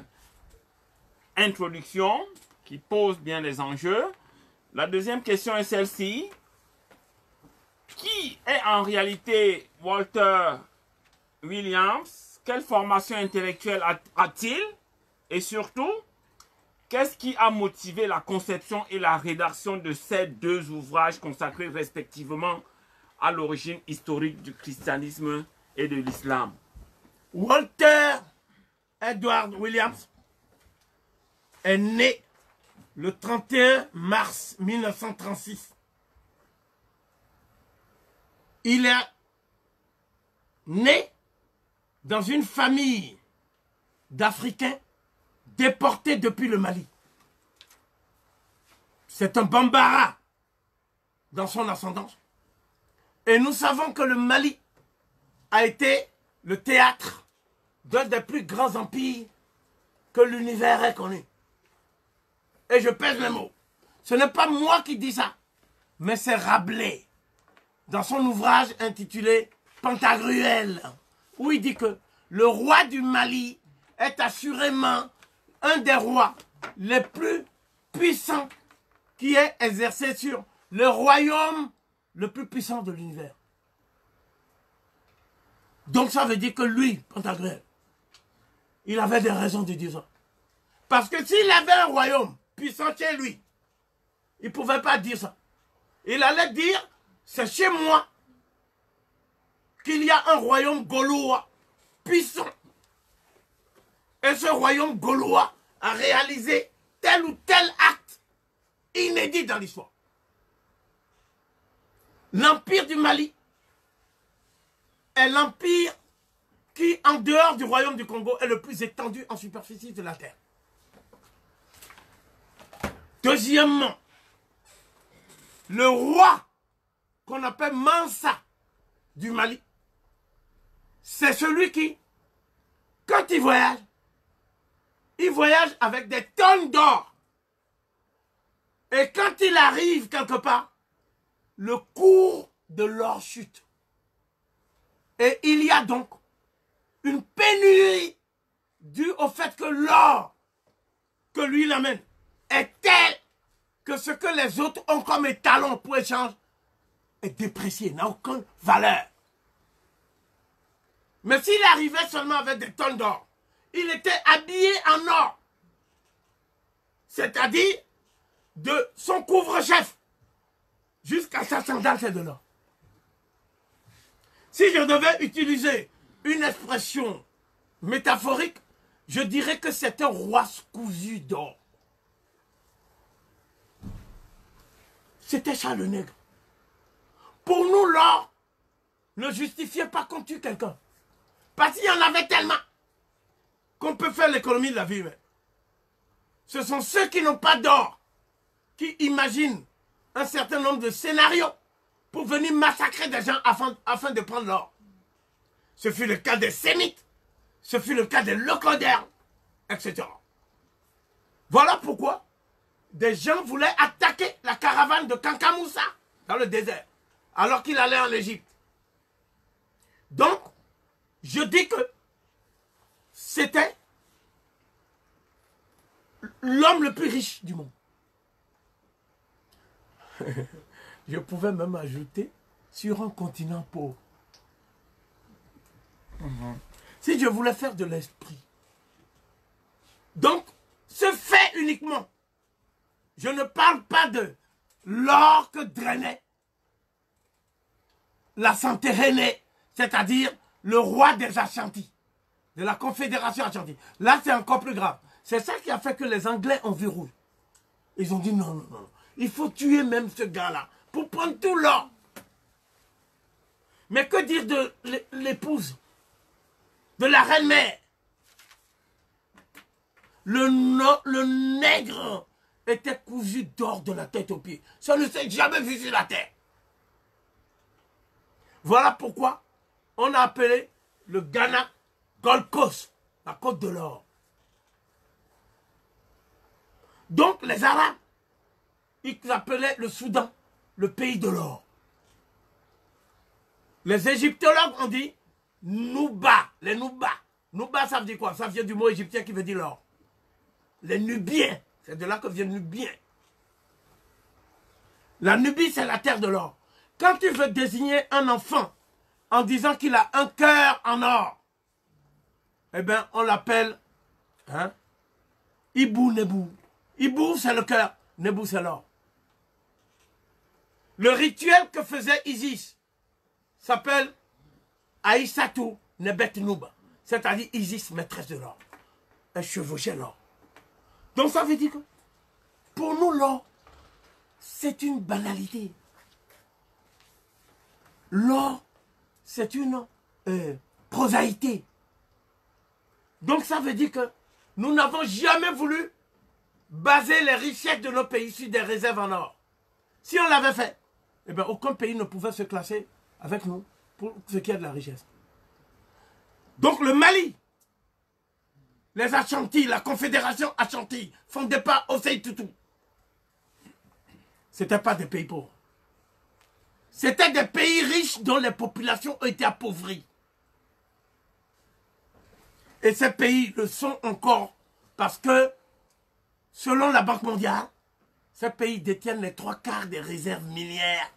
introduction qui pose bien les enjeux. La deuxième question est celle-ci. Qui est en réalité Walter Williams? Quelle formation intellectuelle a-t-il? Et surtout, qu'est-ce qui a motivé la conception et la rédaction de ces deux ouvrages consacrés respectivement à l'origine historique du christianisme et de l'islam? Walter Edward Williams est né le 31 mars 1936. Il est né dans une famille d'Africains déportés depuis le Mali. C'est un Bambara dans son ascendance. Et nous savons que le Mali a été le théâtre d'un des plus grands empires que l'univers ait connu. Et je pèse mes mots. Ce n'est pas moi qui dis ça, mais c'est Rabelais, dans son ouvrage intitulé Pantagruel, où il dit que le roi du Mali est assurément un des rois les plus puissants qui ait exercé sur le royaume le plus puissant de l'univers. Donc ça veut dire que lui, Pantagruel, il avait des raisons de dire ça. Parce que s'il avait un royaume puissant chez lui, il ne pouvait pas dire ça. Il allait dire, c'est chez moi qu'il y a un royaume gaulois puissant. Et ce royaume gaulois a réalisé tel ou tel acte inédit dans l'histoire. L'empire du Mali l'empire qui, en dehors du royaume du Congo, est le plus étendu en superficie de la terre. Deuxièmement, le roi qu'on appelle Mansa du Mali, c'est celui qui, quand il voyage, il voyage avec des tonnes d'or. Et quand il arrive quelque part, le cours de l'or chute. Et il y a donc une pénurie due au fait que l'or que lui il amène est tel que ce que les autres ont comme étalon pour échange est déprécié, n'a aucune valeur. Mais s'il arrivait seulement avec des tonnes d'or, il était habillé en or. C'est-à-dire de son couvre-chef jusqu'à sa sandale, c'est de l'or. Si je devais utiliser une expression métaphorique, je dirais que c'est un roi cousu d'or. C'était ça le nègre. Pour nous, l'or ne justifiait pas qu'on tue quelqu'un. Parce qu'il y en avait tellement qu'on peut faire l'économie de la vie humaine. Ce sont ceux qui n'ont pas d'or qui imaginent un certain nombre de scénarios pour venir massacrer des gens afin, de prendre l'or. Ce fut le cas des Sémites, ce fut le cas des Locodères, etc. Voilà pourquoi des gens voulaient attaquer la caravane de Kankamoussa dans le désert, alors qu'il allait en Égypte. Donc, je dis que c'était l'homme le plus riche du monde. *laughs* je pouvais même ajouter sur un continent pauvre. Si je voulais faire de l'esprit. Donc, ce fait uniquement. Je ne parle pas de l'or que drainait la santé René, c'est-à-dire le roi des Ashantis, de la Confédération Ashanti. Là, c'est encore plus grave. C'est ça qui a fait que les Anglais ont vu rouge. Ils ont dit non, non, non. Il faut tuer même ce gars-là pour prendre tout l'or. Mais que dire de l'épouse de la reine-mère? Le, le nègre était cousu d'or de la tête aux pieds. Ça ne s'est jamais vu sur la terre. Voilà pourquoi on a appelé le Ghana Gold Coast, la côte de l'or. Donc les Arabes, ils appelaient le Soudan le pays de l'or. Les égyptologues ont dit Nouba, les Nouba. Nouba, ça veut dire quoi? Ça vient du mot égyptien qui veut dire l'or. Les Nubiens, c'est de là que vient Nubien. La Nubie, c'est la terre de l'or. Quand tu veux désigner un enfant en disant qu'il a un cœur en or, eh bien, on l'appelle hein, Ibou Nebou. Ibou, c'est le cœur. Nebou, c'est l'or. Le rituel que faisait Isis s'appelle Aïssatou Nebet Nouba. C'est-à-dire Isis, maîtresse de l'or. Elle chevauchait l'or. Donc ça veut dire que pour nous, l'or, c'est une banalité. L'or, c'est une euh, prosaïté. Donc ça veut dire que nous n'avons jamais voulu baser les richesses de nos pays sur des réserves en or. Si on l'avait fait, eh bien, aucun pays ne pouvait se classer avec nous pour ce qui est de la richesse. Donc le Mali, les Achantis, la Confédération Achanti, fondée par Osei Tutu, ce n'étaient pas des pays pauvres. C'était des pays riches dont les populations ont été appauvries. Et ces pays le sont encore parce que, selon la Banque mondiale, ces pays détiennent les trois quarts des réserves minières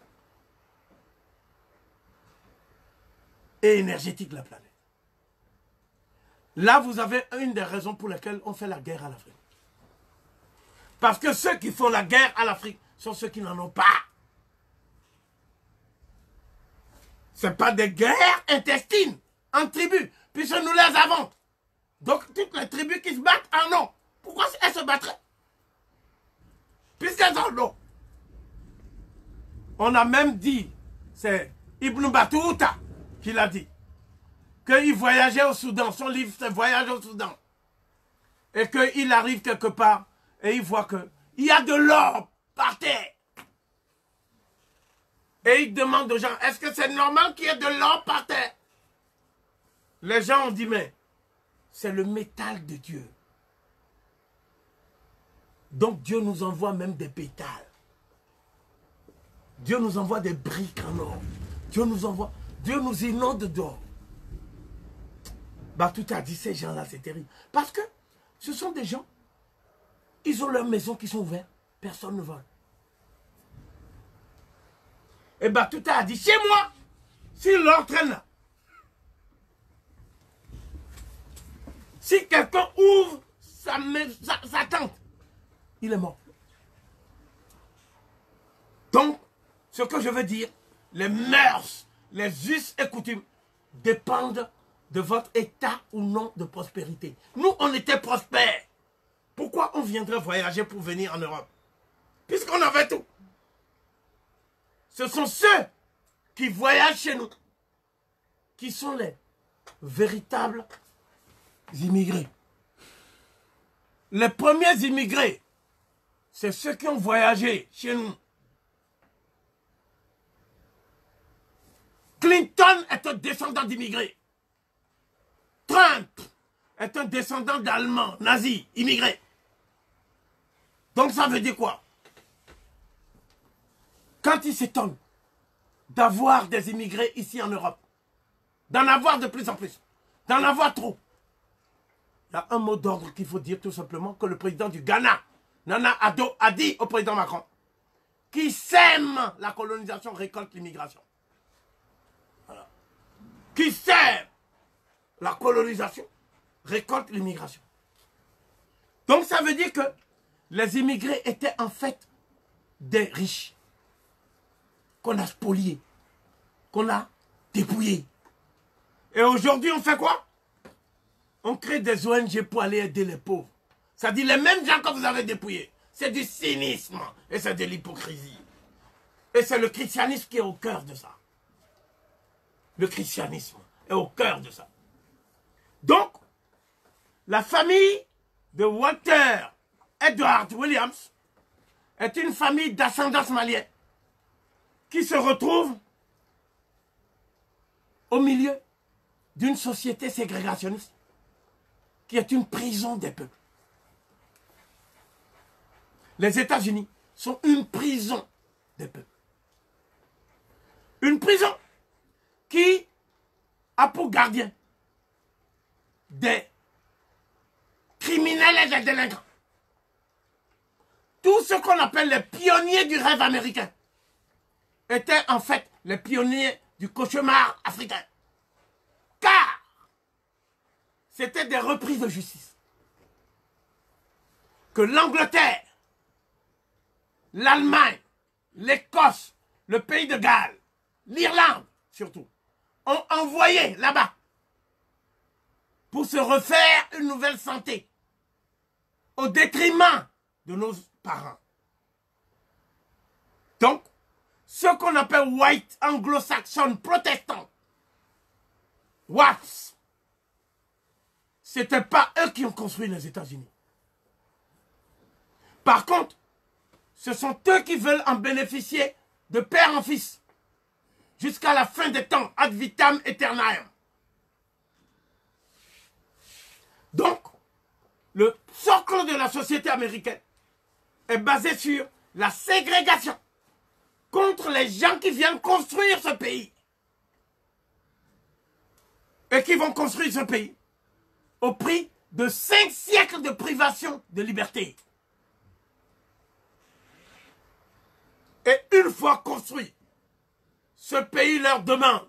et énergétiques de la planète. Là, vous avez une des raisons pour lesquelles on fait la guerre à l'Afrique. Parce que ceux qui font la guerre à l'Afrique sont ceux qui n'en ont pas. Ce pas des guerres intestines, en tribus, puisque nous les avons. Donc toutes les tribus qui se battent en non. Pourquoi elles se battraient? Puisque des ordres. On a même dit, c'est Ibn Battuta qui l'a dit, qu'il voyageait au Soudan. Son livre, c'est Voyage au Soudan. Et qu'il arrive quelque part et il voit qu'il y a de l'or par terre. Et il demande aux gens, est-ce que c'est normal qu'il y ait de l'or par terre? Les gens ont dit, mais c'est le métal de Dieu. Donc Dieu nous envoie même des pétales. Dieu nous envoie des briques en or. Dieu nous envoie, Dieu nous inonde d'or. Bah, tout a dit, ces gens-là, c'est terrible. Parce que ce sont des gens, ils ont leurs maisons qui sont ouvertes. Personne ne vole. Et bah, tout a dit, chez moi, si l'or traîne là, si quelqu'un ouvre sa, sa tente, il est mort. Donc, ce que je veux dire, les mœurs, les us et coutumes dépendent de votre état ou non de prospérité. Nous, on était prospères. Pourquoi on viendrait voyager pour venir en Europe? Puisqu'on avait tout. Ce sont ceux qui voyagent chez nous qui sont les véritables immigrés. Les premiers immigrés, c'est ceux qui ont voyagé chez nous. Clinton est un descendant d'immigrés. Trump est un descendant d'Allemands, nazis, immigrés. Donc ça veut dire quoi? Quand ils s'étonnent d'avoir des immigrés ici en Europe, d'en avoir de plus en plus, d'en avoir trop, il y a un mot d'ordre qu'il faut dire tout simplement que le président du Ghana, Nana Ado, a dit au président Macron, qui sème la colonisation récolte l'immigration. Qui sème la colonisation récolte l'immigration. Donc ça veut dire que les immigrés étaient en fait des riches qu'on a spoliés, qu'on a dépouillés. Et aujourd'hui, on fait quoi? On crée des ONG pour aller aider les pauvres. Ça dit les mêmes gens que vous avez dépouillés. C'est du cynisme et c'est de l'hypocrisie. Et c'est le christianisme qui est au cœur de ça. Le christianisme est au cœur de ça. Donc, la famille de Walter Edward Williams est une famille d'ascendance malienne qui se retrouve au milieu d'une société ségrégationniste qui est une prison des peuples. Les États-Unis sont une prison des peuples. Une prison qui a pour gardien des criminels et des délinquants? Tout ce qu'on appelle les pionniers du rêve américain étaient en fait les pionniers du cauchemar africain. Car c'était des reprises de justice. Que l'Angleterre, l'Allemagne, l'Écosse, le pays de Galles, l'Irlande surtout, ont envoyé là-bas pour se refaire une nouvelle santé au détriment de nos parents. Donc, ce qu'on appelle white anglo-saxon protestant, ce c'était pas eux qui ont construit les États-Unis. Par contre, ce sont eux qui veulent en bénéficier de père en fils jusqu'à la fin des temps, ad vitam aeternam. Donc, le socle de la société américaine est basé sur la ségrégation contre les gens qui viennent construire ce pays. Et qui vont construire ce pays au prix de cinq siècles de privation de liberté. Et une fois construit, ce pays leur demande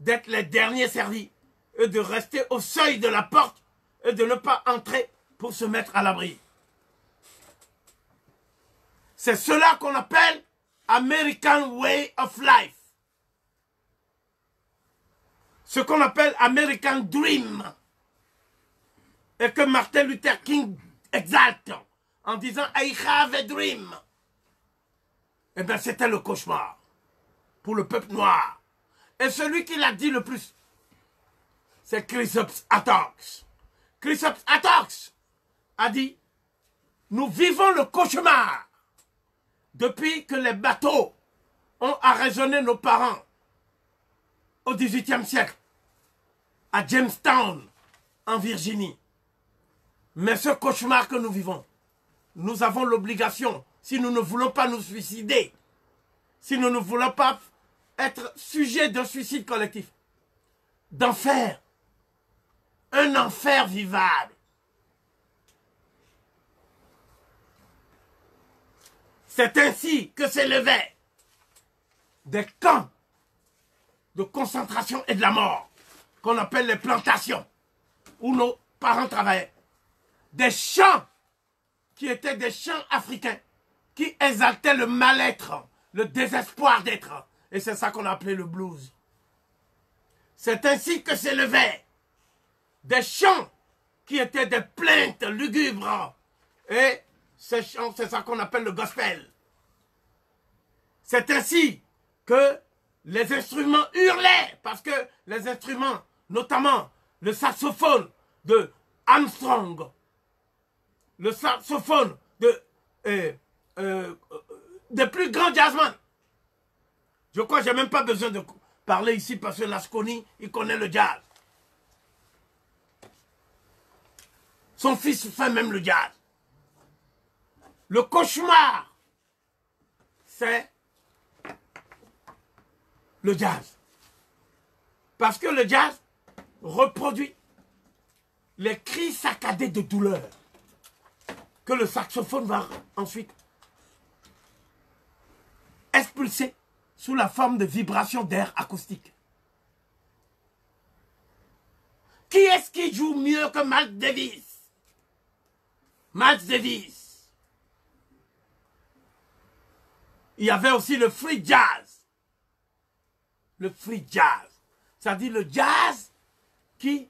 d'être les derniers servis et de rester au seuil de la porte et de ne pas entrer pour se mettre à l'abri. C'est cela qu'on appelle American Way of Life. Ce qu'on appelle American Dream. Et que Martin Luther King exalte en disant I have a dream. Eh bien, c'était le cauchemar pour le peuple noir. Et celui qui l'a dit le plus, c'est Chrysops Attox. Chrysops Attox a dit Nous vivons le cauchemar depuis que les bateaux ont arraisonné nos parents au XVIIIe siècle à Jamestown, en Virginie. Mais ce cauchemar que nous vivons, nous avons l'obligation, si nous ne voulons pas nous suicider, si nous ne voulons pas être sujets d'un suicide collectif, d'en faire un enfer vivable. C'est ainsi que s'élevaient des camps de concentration et de la mort, qu'on appelle les plantations, où nos parents travaillaient. Des champs qui étaient des champs africains, qui exaltaient le mal-être, le désespoir d'être. Et c'est ça qu'on appelait le blues. C'est ainsi que s'élevaient des chants qui étaient des plaintes lugubres. Et ces chants, c'est ça qu'on appelle le gospel. C'est ainsi que les instruments hurlaient, parce que les instruments, notamment le saxophone de Armstrong, le saxophone de, euh, euh, des plus grands jazzmen. Je crois que je n'ai même pas besoin de parler ici parce que Lasconi, il connaît le jazz. Son fils fait même le jazz. Le cauchemar, c'est le jazz. Parce que le jazz reproduit les cris saccadés de douleur que le saxophone va ensuite expulser sous la forme de vibrations d'air acoustique. Qui est-ce qui joue mieux que Miles Davis? Miles Davis. Il y avait aussi le free jazz. Le free jazz. C'est-à-dire le jazz qui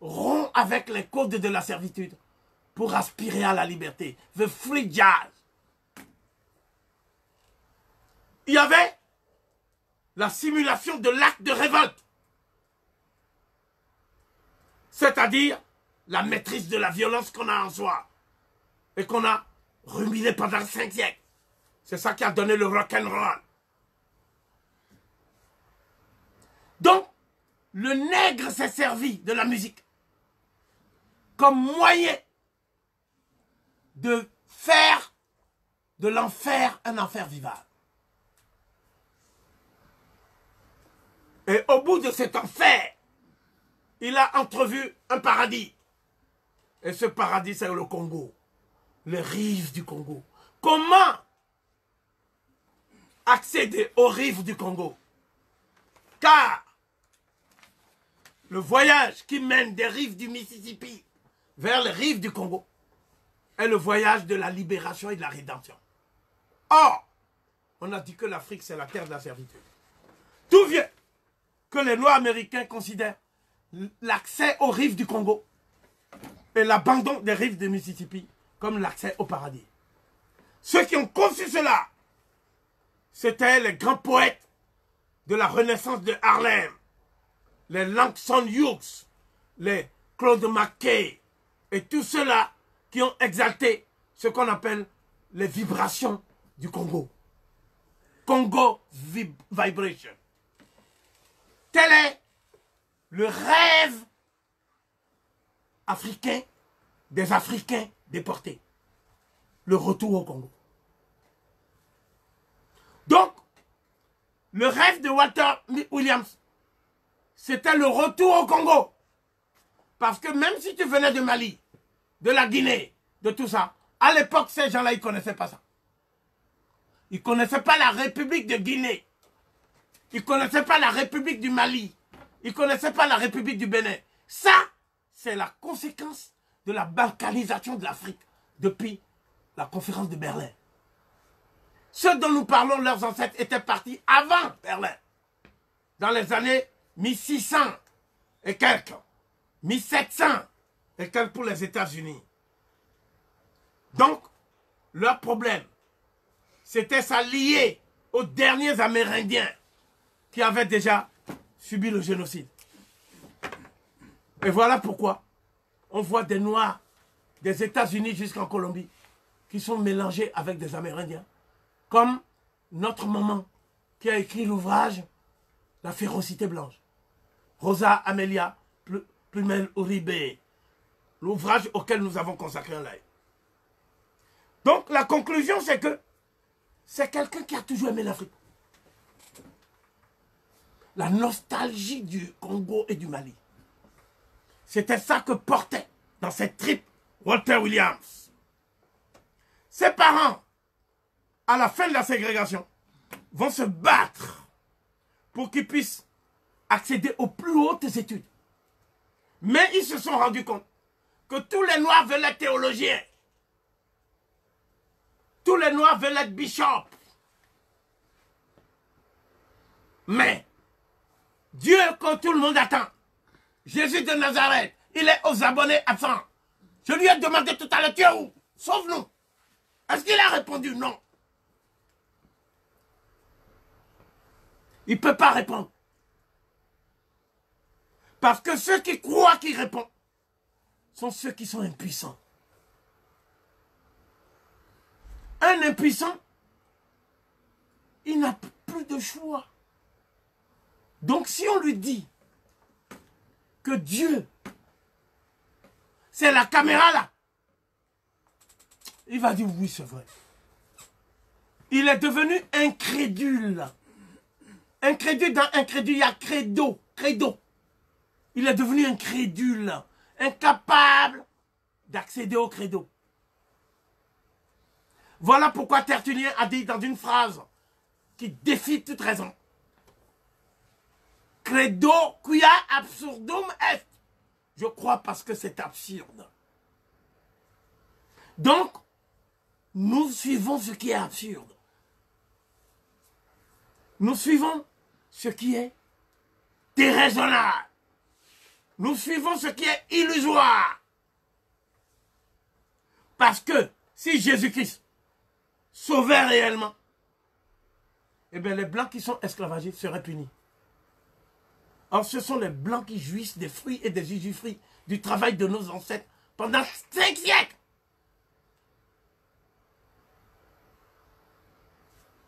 rompt avec les codes de la servitude pour aspirer à la liberté. The free jazz. Il y avait la simulation de l'acte de révolte. C'est-à-dire la maîtrise de la violence qu'on a en soi et qu'on a ruminé pendant cinq siècles. C'est ça qui a donné le rock and roll. Donc, le nègre s'est servi de la musique comme moyen de faire de l'enfer un enfer vivable. Et au bout de cet enfer, il a entrevu un paradis. Et ce paradis, c'est le Congo, les rives du Congo. Comment accéder aux rives du Congo? Car le voyage qui mène des rives du Mississippi vers les rives du Congo est le voyage de la libération et de la rédemption. Or, on a dit que l'Afrique, c'est la terre de la servitude. D'où vient les Noirs américains considèrent l'accès aux rives du Congo et l'abandon des rives du Mississippi comme l'accès au paradis. Ceux qui ont conçu cela, c'étaient les grands poètes de la Renaissance de Harlem, les Langston Hughes, les Claude McKay, et tous ceux-là qui ont exalté ce qu'on appelle les vibrations du Congo. Congo Vibration. Tel est le rêve africain des Africains déportés. Le retour au Congo. Donc, le rêve de Walter Williams, c'était le retour au Congo. Parce que même si tu venais de Mali, de la Guinée, de tout ça, à l'époque, ces gens-là, ils ne connaissaient pas ça. Ils ne connaissaient pas la République de Guinée. Ils ne connaissaient pas la République du Mali. Ils ne connaissaient pas la République du Bénin. Ça, c'est la conséquence de la balkanisation de l'Afrique depuis la conférence de Berlin. Ceux dont nous parlons, leurs ancêtres, étaient partis avant Berlin. Dans les années 1600 et quelques. 1700 et quelques pour les États-Unis. Donc, leur problème, c'était s'allier aux derniers Amérindiens qui avaient déjà subi le génocide. Et voilà pourquoi on voit des Noirs des États-Unis jusqu'en Colombie qui sont mélangés avec des Amérindiens. Comme notre maman qui a écrit l'ouvrage La férocité blanche. Rosa Amelia Plumel Uribe. L'ouvrage auquel nous avons consacré un live. Donc la conclusion c'est que c'est quelqu'un qui a toujours aimé l'Afrique. La nostalgie du Congo et du Mali. C'était ça que portait dans cette trip Walter Williams. Ses parents, à la fin de la ségrégation, vont se battre pour qu'ils puissent accéder aux plus hautes études. Mais ils se sont rendus compte que tous les Noirs veulent être théologiens. Tous les Noirs veulent être bishops. Mais Dieu que tout le monde attend, Jésus de Nazareth, il est aux abonnés absents. Je lui ai demandé tout à l'heure, tu es où? Sauve-nous. Est-ce qu'il a répondu? Non Il ne peut pas répondre. Parce que ceux qui croient qu'il répond sont ceux qui sont impuissants. Un impuissant, il n'a plus de choix. Donc si on lui dit que Dieu, c'est la caméra là, il va dire oui, c'est vrai. Il est devenu incrédule. Incrédule dans incrédule, il y a credo, credo. Il est devenu incrédule, incapable d'accéder au credo. Voilà pourquoi Tertullien a dit dans une phrase qui défie toute raison. Credo quia absurdum est. Je crois parce que c'est absurde. Donc, nous suivons ce qui est absurde. Nous suivons ce qui est déraisonnable. Nous suivons ce qui est illusoire. Parce que si Jésus-Christ sauvait réellement, eh bien les blancs qui sont esclavagistes seraient punis. Ce sont les blancs qui jouissent des fruits et des usufruits du travail de nos ancêtres pendant cinq siècles.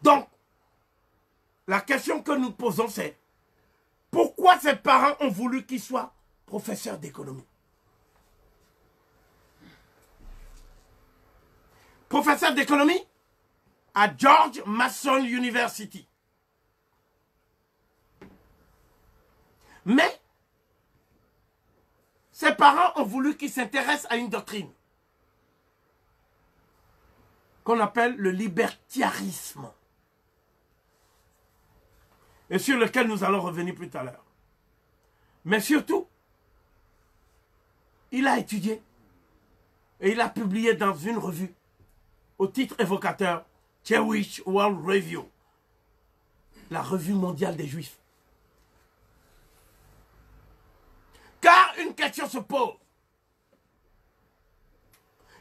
Donc, la question que nous posons, c'est pourquoi ses parents ont voulu qu'il soit professeur d'économie? Professeur d'économie à George Mason University. Mais ses parents ont voulu qu'il s'intéresse à une doctrine qu'on appelle le libertiarisme et sur lequel nous allons revenir plus à l'heure. Mais surtout, il a étudié et il a publié dans une revue au titre évocateur Jewish World Review, la revue mondiale des Juifs. Car une question se pose.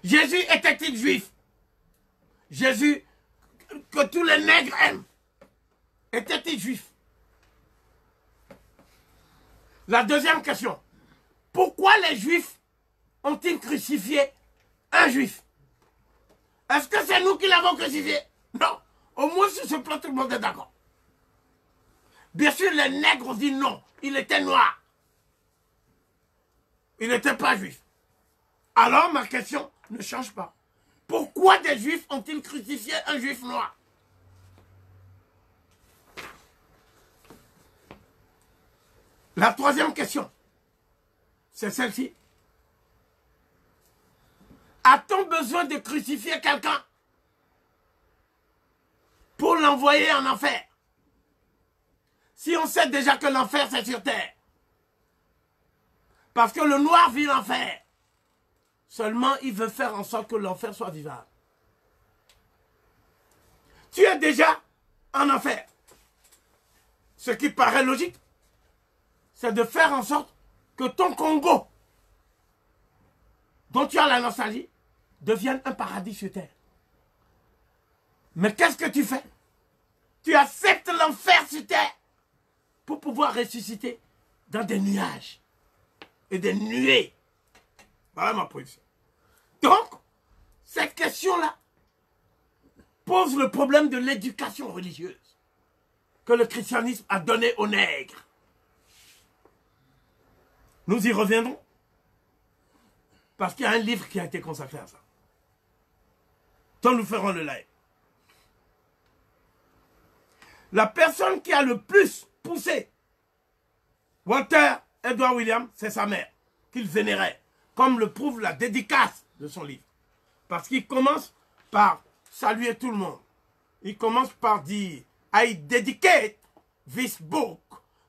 Jésus était-il juif? Jésus, que tous les nègres aiment, était-il juif? La deuxième question. Pourquoi les juifs ont-ils crucifié un juif? Est-ce que c'est nous qui l'avons crucifié? Non. Au moins sur ce plan, tout le monde est d'accord. Bien sûr, les nègres ont dit non. Il était noir. Il n'était pas juif. Alors ma question ne change pas. Pourquoi des juifs ont-ils crucifié un juif noir? La troisième question, c'est celle-ci. A-t-on besoin de crucifier quelqu'un pour l'envoyer en enfer? Si on sait déjà que l'enfer c'est sur terre. Parce que le noir vit l'enfer. Seulement il veut faire en sorte que l'enfer soit vivable. Tu es déjà en enfer. Ce qui paraît logique c'est de faire en sorte que ton Congo, dont tu as la nostalgie, devienne un paradis sur terre. Mais qu'est-ce que tu fais? Tu acceptes l'enfer sur terre pour pouvoir ressusciter dans des nuages et des nuées. Voilà ma position. Donc, cette question-là pose le problème de l'éducation religieuse que le christianisme a donnée aux nègres. Nous y reviendrons. Parce qu'il y a un livre qui a été consacré à ça. Tant nous ferons le live. La personne qui a le plus poussé Walter Edward Williams, c'est sa mère, qu'il vénérait, comme le prouve la dédicace de son livre. Parce qu'il commence par saluer tout le monde. Il commence par dire I dedicate this book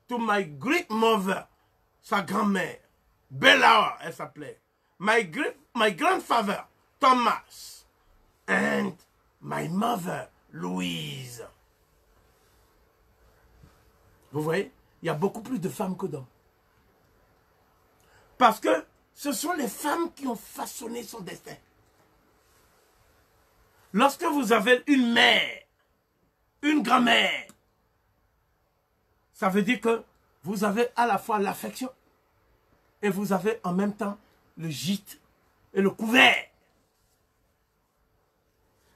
to my great mother, sa grand-mère. Bella, elle s'appelait. My, my grandfather, Thomas. And my mother, Louise. Vous voyez Il y a beaucoup plus de femmes que d'hommes. Parce que ce sont les femmes qui ont façonné son destin. Lorsque vous avez une mère, une grand-mère, ça veut dire que vous avez à la fois l'affection et vous avez en même temps le gîte et le couvert.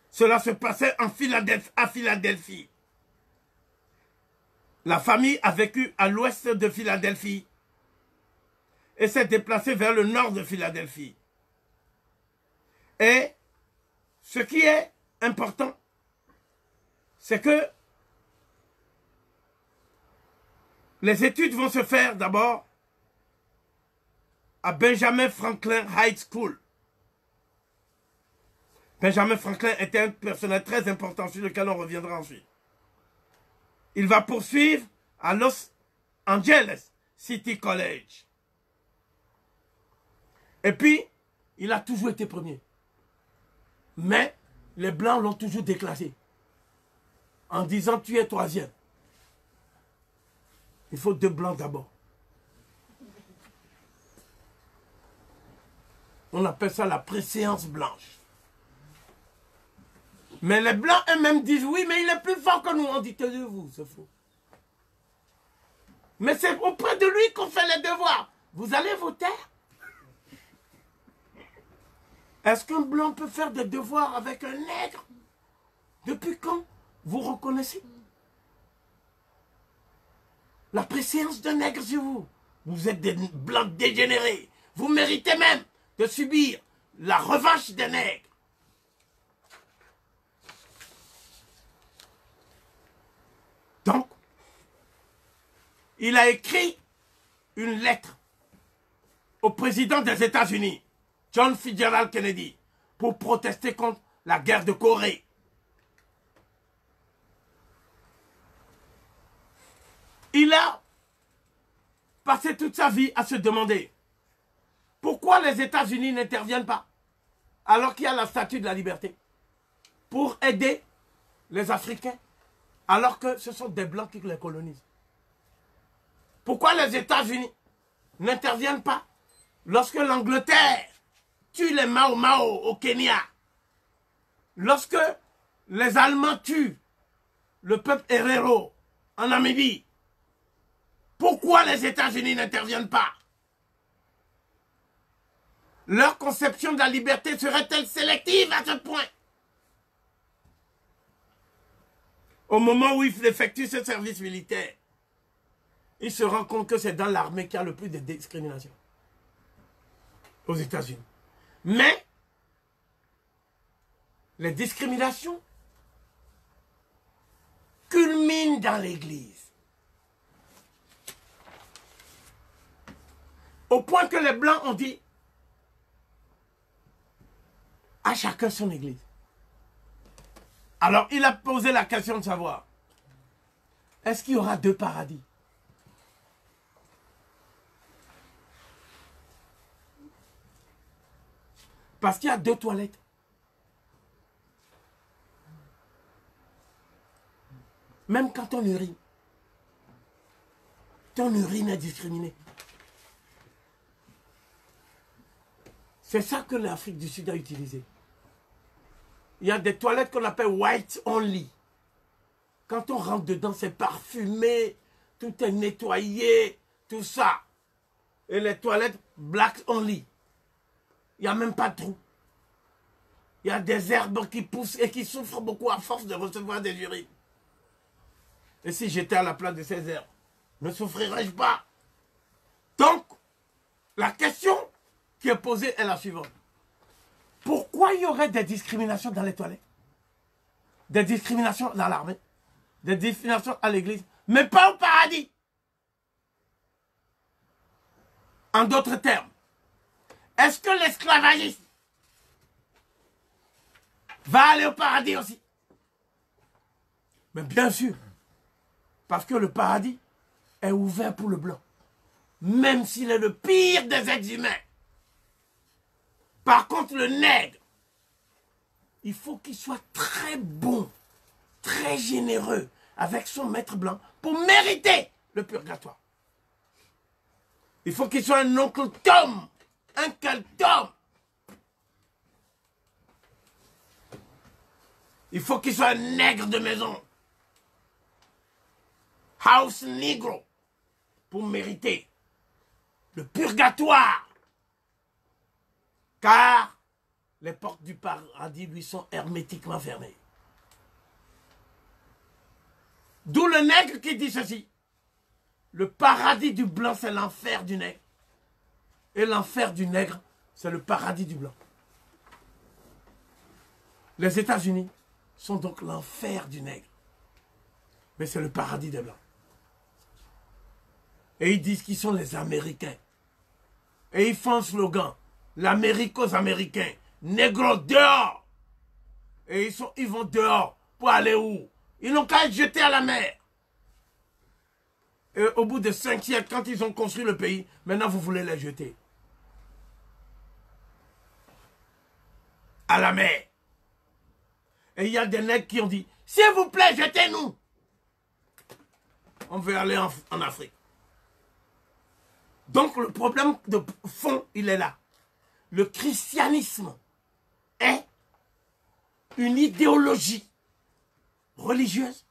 Cela se passait en Philadelphie, à Philadelphie. La famille a vécu à l'ouest de Philadelphie et s'est déplacée vers le nord de Philadelphie. Et ce qui est important, c'est que les études vont se faire d'abord à Benjamin Franklin High School. Benjamin Franklin était un personnage très important sur lequel on reviendra ensuite. Il va poursuivre à Los Angeles City College. Et puis, il a toujours été premier. Mais les Blancs l'ont toujours déclassé. En disant tu es troisième. Il faut deux Blancs d'abord. On appelle ça la préséance blanche. Mais les Blancs eux-mêmes disent oui, mais il est plus fort que nous. On dit de vous, c'est faux. Mais c'est auprès de lui qu'on fait les devoirs. Vous allez taire Est-ce qu'un blanc peut faire des devoirs avec un nègre Depuis quand vous reconnaissez La préséance d'un nègre sur vous. Vous êtes des blancs dégénérés. Vous méritez même de subir la revanche des nègres. Donc, il a écrit une lettre au président des États-Unis, John Fitzgerald Kennedy, pour protester contre la guerre de Corée. Il a passé toute sa vie à se demander pourquoi les États-Unis n'interviennent pas alors qu'il y a la statue de la liberté pour aider les Africains alors que ce sont des Blancs qui les colonisent. Pourquoi les États-Unis n'interviennent pas lorsque l'Angleterre tue les Mao Mao au Kenya. Lorsque les Allemands tuent le peuple Herero en Namibie Pourquoi les États-Unis n'interviennent pas? Leur conception de la liberté serait-elle sélective à ce point? Au moment où il effectue ce service militaire, il se rend compte que c'est dans l'armée qu'il y a le plus de discrimination. Aux États-Unis. Mais les discriminations culminent dans l'Église. Au point que les Blancs ont dit à chacun son Église. Alors il a posé la question de savoir, est-ce qu'il y aura deux paradis? Parce qu'il y a deux toilettes. Même quand on urine. Ton urine est discriminée. C'est ça que l'Afrique du Sud a utilisé. Il y a des toilettes qu'on appelle white only. Quand on rentre dedans, c'est parfumé, tout est nettoyé, tout ça. Et les toilettes black only. Il n'y a même pas de trou. Il y a des herbes qui poussent et qui souffrent beaucoup à force de recevoir des urines. Et si j'étais à la place de ces herbes, ne souffrirais-je pas? Donc, la question qui est posée est la suivante. Pourquoi il y aurait des discriminations dans les toilettes? Des discriminations dans l'armée? Des discriminations à l'église? Mais pas au paradis En d'autres termes, est-ce que l'esclavagisme va aller au paradis aussi? Mais bien sûr, parce que le paradis est ouvert pour le blanc, même s'il est le pire des êtres humains. Par contre, le nègre, il faut qu'il soit très bon, très généreux avec son maître blanc pour mériter le purgatoire. Il faut qu'il soit un oncle Tom, un quel Tom. Il faut qu'il soit un nègre de maison. House Negro. Pour mériter le purgatoire. Car les portes du paradis lui sont hermétiquement fermées. D'où le nègre qui dit ceci. Le paradis du blanc, c'est l'enfer du nègre. Et l'enfer du nègre, c'est le paradis du blanc. Les États-Unis sont donc l'enfer du nègre. Mais c'est le paradis des blancs. Et ils disent qu'ils sont les Américains. Et ils font un slogan. L'Amérique aux Américains. Négro dehors. Et ils, sont, ils vont dehors. Pour aller où? Ils n'ont qu'à être jetés à la mer. Et au bout de cinq siècles, quand ils ont construit le pays, maintenant vous voulez les jeter. À la mer. Et il y a des nègres qui ont dit, s'il vous plaît, jetez-nous. On veut aller en, en Afrique. Donc le problème de fond, il est là. Le christianisme est une idéologie religieuse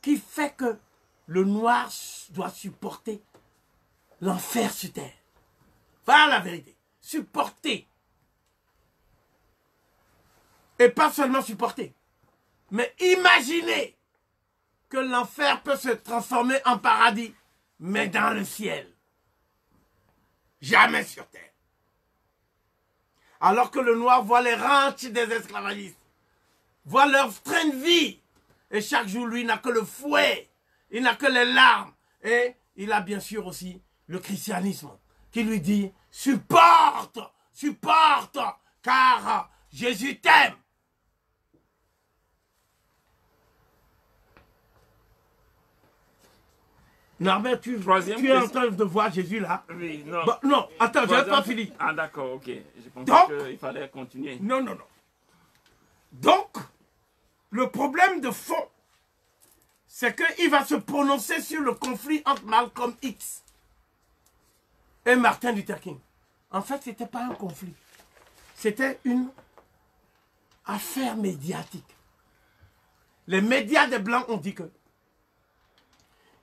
qui fait que le noir doit supporter l'enfer sur terre. Voilà la vérité. Supporter. Et pas seulement supporter, mais imaginer que l'enfer peut se transformer en paradis, mais dans le ciel. Jamais sur terre. Alors que le noir voit les ranchs des esclavagistes, voit leur train de vie, et chaque jour, lui, n'a que le fouet, il n'a que les larmes, et il a bien sûr aussi le christianisme qui lui dit, supporte, supporte, car Jésus t'aime. Norbert, tu, Troisième tu es en train de voir Jésus là. Oui, non. Bah, non, attends, je n'ai Troisième- pas fini. Ah, d'accord, ok. Je pensais Donc- qu'il fallait continuer. Non, non, non. Donc, le problème de fond, c'est qu'il va se prononcer sur le conflit entre Malcolm X et Martin Luther King. En fait, ce n'était pas un conflit. C'était une affaire médiatique. Les médias des Blancs ont dit que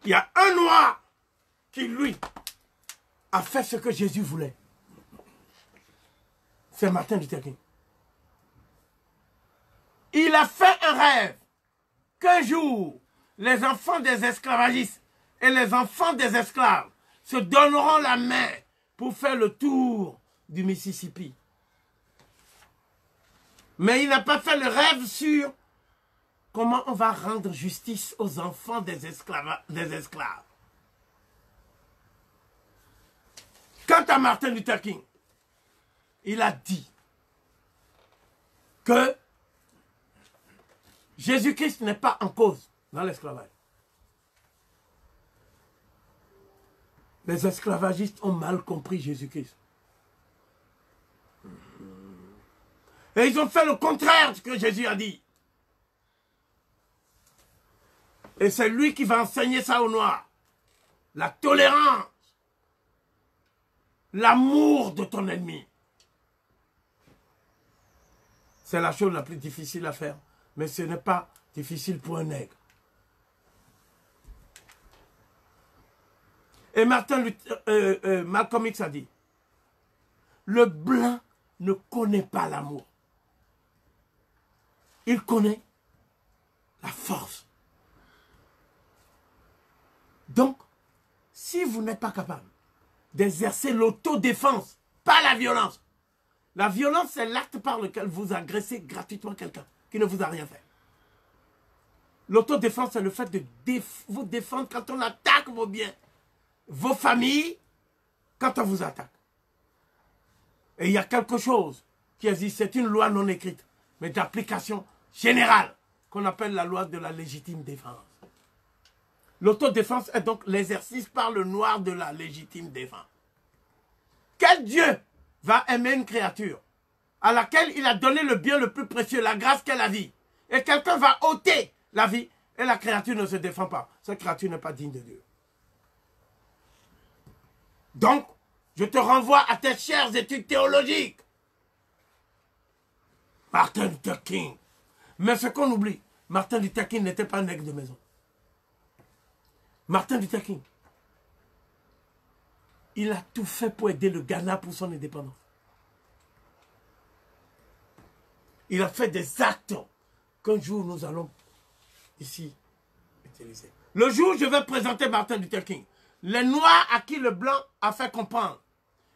il y a un noir qui, lui, a fait ce que Jésus voulait. C'est Martin Luther King. Il a fait un rêve qu'un jour, les enfants des esclavagistes et les enfants des esclaves se donneront la main pour faire le tour du Mississippi. Mais il n'a pas fait le rêve sur comment on va rendre justice aux enfants des, esclaves? Quant à Martin Luther King, il a dit que Jésus-Christ n'est pas en cause dans l'esclavage. Les esclavagistes ont mal compris Jésus-Christ. Et ils ont fait le contraire de ce que Jésus a dit. Et c'est lui qui va enseigner ça aux Noirs. La tolérance. L'amour de ton ennemi. C'est la chose la plus difficile à faire. Mais ce n'est pas difficile pour un nègre. Et Martin Luther, euh, euh, Malcolm X a dit, le blanc ne connaît pas l'amour. Il connaît la force. Donc, si vous n'êtes pas capable d'exercer l'autodéfense, pas la violence, la violence, c'est l'acte par lequel vous agressez gratuitement quelqu'un qui ne vous a rien fait. L'autodéfense, c'est le fait de vous défendre quand on attaque vos biens, vos familles, quand on vous attaque. Et il y a quelque chose qui existe, c'est une loi non écrite, mais d'application générale, qu'on appelle la loi de la légitime défense. L'autodéfense est donc l'exercice par le noir de la légitime défense. Quel Dieu va aimer une créature à laquelle il a donné le bien le plus précieux, la grâce qu'est la vie, et quelqu'un va ôter la vie, et la créature ne se défend pas. Cette créature n'est pas digne de Dieu. Donc, je te renvoie à tes chères études théologiques. Martin Luther King. Mais ce qu'on oublie, Martin Luther King n'était pas un nègre de maison. Martin Luther King, il a tout fait pour aider le Ghana pour son indépendance. Il a fait des actes qu'un jour nous allons ici utiliser. Le jour où je vais présenter Martin Luther King, les Noirs à qui le Blanc a fait comprendre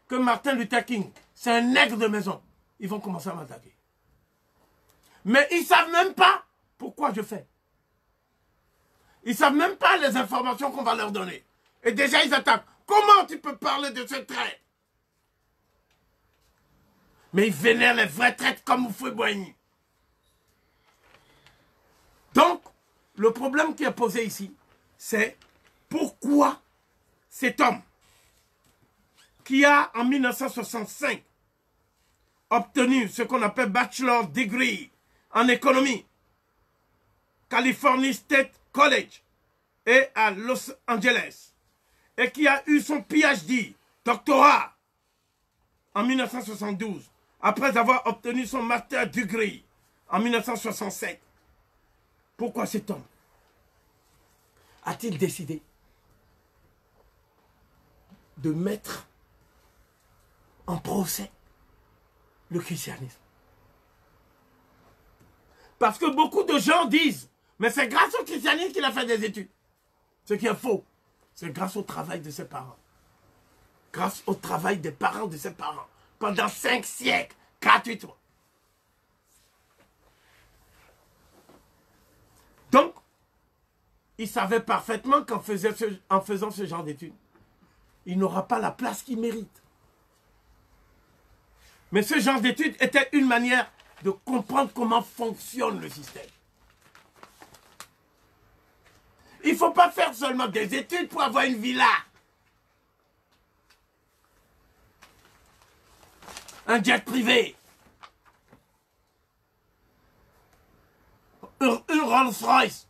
que Martin Luther King, c'est un nègre de maison, ils vont commencer à m'attaquer. Mais ils ne savent même pas pourquoi je fais. Ils ne savent même pas les informations qu'on va leur donner. Et déjà, ils attaquent. Comment tu peux parler de ce trait? Mais ils vénèrent les vrais traites comme Boigny. Donc, le problème qui est posé ici, c'est pourquoi cet homme qui a en 1965 obtenu ce qu'on appelle Bachelor Degree en économie, California State College et à Los Angeles, et qui a eu son PhD, doctorat, en 1972, après avoir obtenu son master degree en 1967. Pourquoi cet homme a-t-il décidé de mettre en procès le christianisme? Parce que beaucoup de gens disent, mais c'est grâce au christianisme qu'il a fait des études. Ce qui est faux, c'est grâce au travail de ses parents. Grâce au travail des parents de ses parents. Pendant cinq siècles, gratuitement. Donc, il savait parfaitement qu'en faisant ce genre d'études, il n'aura pas la place qu'il mérite. Mais ce genre d'études était une manière de comprendre comment fonctionne le système. Il ne faut pas faire seulement des études pour avoir une villa. Un jet privé. Une Rolls-Royce.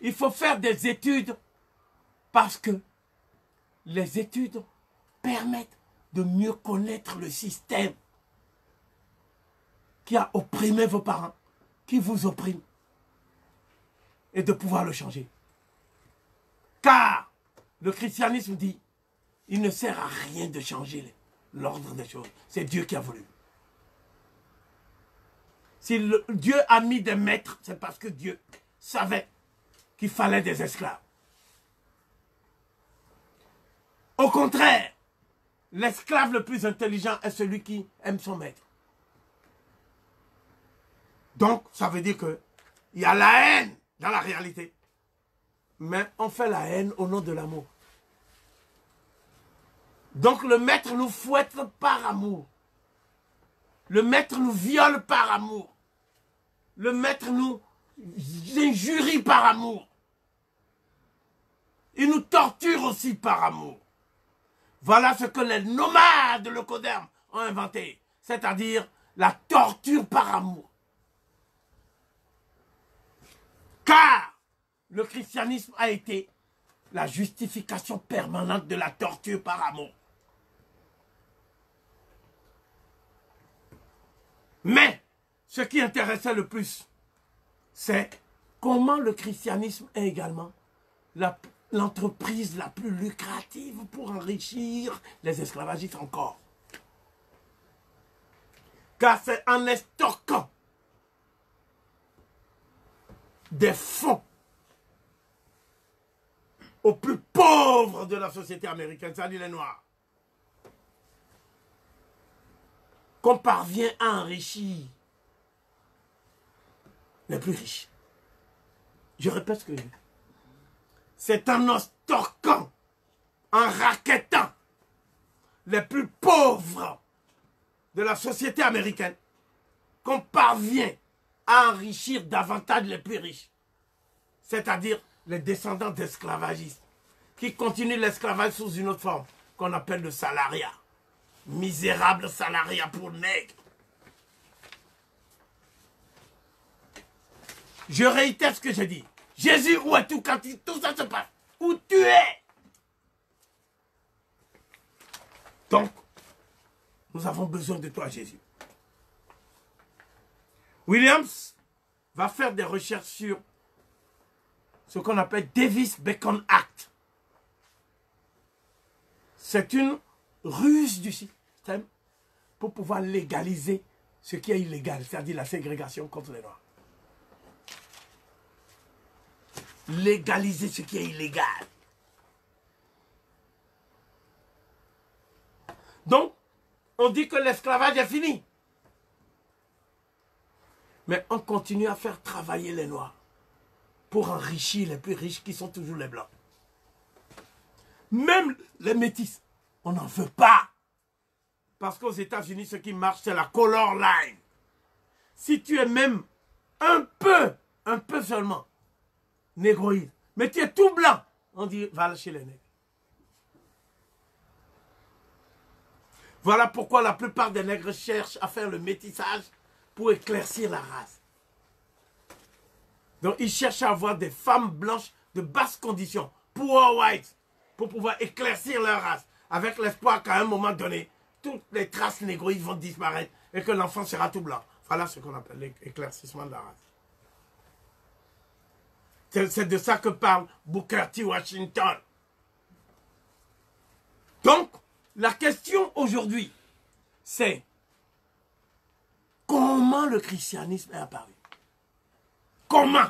Il faut faire des études parce que les études permettent de mieux connaître le système qui a opprimé vos parents, qui vous opprime, et de pouvoir le changer. Car le christianisme dit, il ne sert à rien de changer l'ordre des choses. C'est Dieu qui a voulu. Si Dieu a mis des maîtres, c'est parce que Dieu savait qu'il fallait des esclaves. Au contraire, l'esclave le plus intelligent est celui qui aime son maître. Donc, ça veut dire qu'il y a la haine dans la réalité. Mais on fait la haine au nom de l'amour. Donc le maître nous fouette par amour. Le maître nous viole par amour. Le maître nous injurie par amour. Il nous torture aussi par amour. Voilà ce que les nomades de l'Ocoderme ont inventé, c'est-à-dire la torture par amour. Car le christianisme a été la justification permanente de la torture par amour. Mais ce qui intéressait le plus, c'est comment le christianisme est également l'entreprise la, plus lucrative pour enrichir les esclavagistes encore. Car c'est en stockant des fonds aux plus pauvres de la société américaine, c'est-à-dire les Noirs, qu'on parvient à enrichir les plus riches. Je répète ce que je dis. C'est en estorquant, en raquettant les plus pauvres de la société américaine qu'on parvient à enrichir davantage les plus riches. C'est-à-dire les descendants d'esclavagistes qui continuent l'esclavage sous une autre forme qu'on appelle le salariat. Misérable salariat pour nègres. Je réitère ce que j'ai dit. Jésus, où es-tu quand tout ça se passe? Où tu es? Donc, nous avons besoin de toi, Jésus. Williams va faire des recherches sur ce qu'on appelle Davis-Bacon Act. C'est une ruse du système pour pouvoir légaliser ce qui est illégal, c'est-à-dire la ségrégation contre les Noirs. Légaliser ce qui est illégal. Donc, on dit que l'esclavage est fini. Mais on continue à faire travailler les Noirs pour enrichir les plus riches qui sont toujours les Blancs. Même les métis, on n'en veut pas. Parce qu'aux États-Unis, ce qui marche, c'est la color line. Si tu es même un peu, un peu seulement, négroïde, mais tu es tout blanc, on dit, va chez les nègres. Voilà pourquoi la plupart des nègres cherchent à faire le métissage pour éclaircir la race. Donc ils cherchent à avoir des femmes blanches de basse condition, poor white, pour pouvoir éclaircir leur race, avec l'espoir qu'à un moment donné, toutes les traces négroïdes vont disparaître et que l'enfant sera tout blanc. Voilà ce qu'on appelle l'éclaircissement de la race. C'est de ça que parle Booker T. Washington. Donc, la question aujourd'hui, c'est comment le christianisme est apparu? Comment?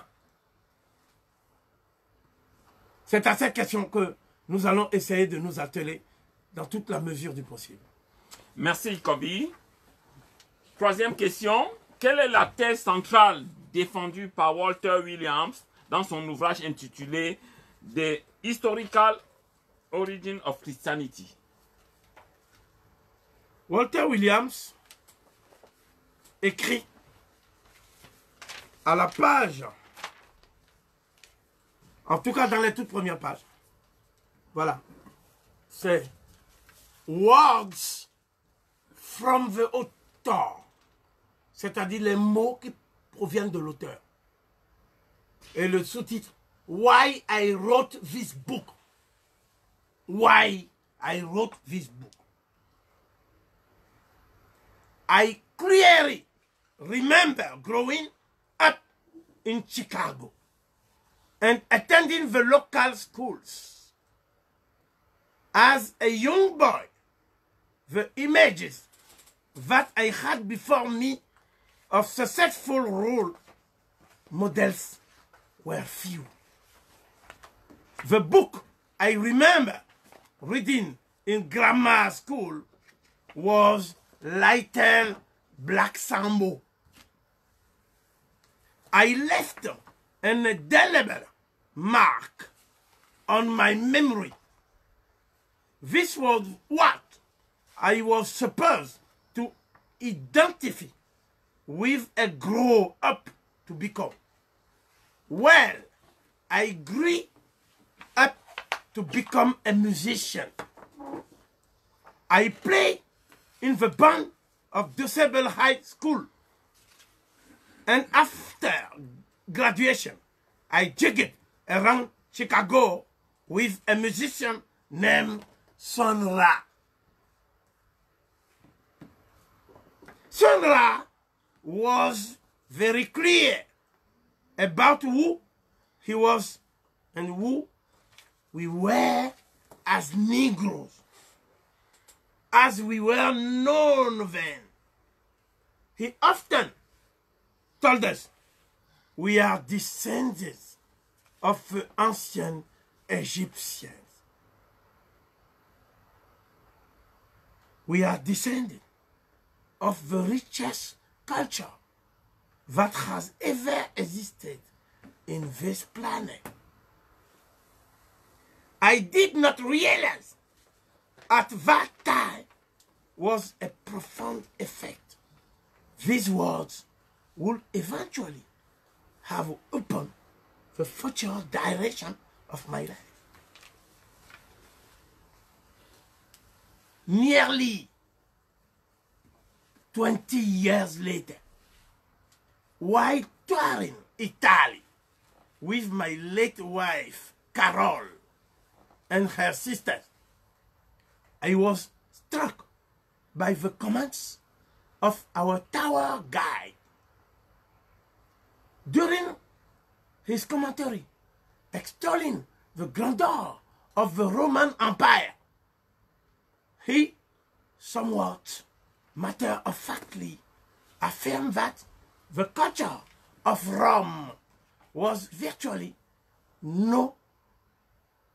C'est à cette question que nous allons essayer de nous atteler dans toute la mesure du possible. Merci, Kobe. Troisième question. Quelle est la thèse centrale défendue par Walter Williams dans son ouvrage intitulé The Historical Origin of Christianity Walter Williams écrit à la page, en tout cas dans les toutes premières pages, voilà, c'est Words from the author, c'est-à-dire les mots qui proviennent de l'auteur. Et le sous-titre, Why I wrote this book. Why I wrote this book. I clearly remember growing in Chicago and attending the local schools. As a young boy, the images that I had before me of successful role models were few. The book I remember reading in grammar school was Little Black Sambo. I left an indelible mark on my memory. This was what I was supposed to identify with a grow up to become. Well, I grew up to become a musician. I play in the band of Disable High School. And after graduation, I jigged around Chicago with a musician named Sun Ra. Sun Ra was very clear about who he was and who we were as Negroes, as we were known then. He often told us we are descendants of ancient Egyptians. We are descendants of the richest culture that has ever existed in this planet. I did not realize at that time was a profound effect. These words will eventually have opened the future direction of my life. Nearly 20 years later, while touring Italy with my late wife, Carol, and her sisters, I was struck by the comments of our tower guide. During his commentary, extolling the grandeur of the Roman Empire, he somewhat matter of factly affirmed that the culture of Rome was virtually no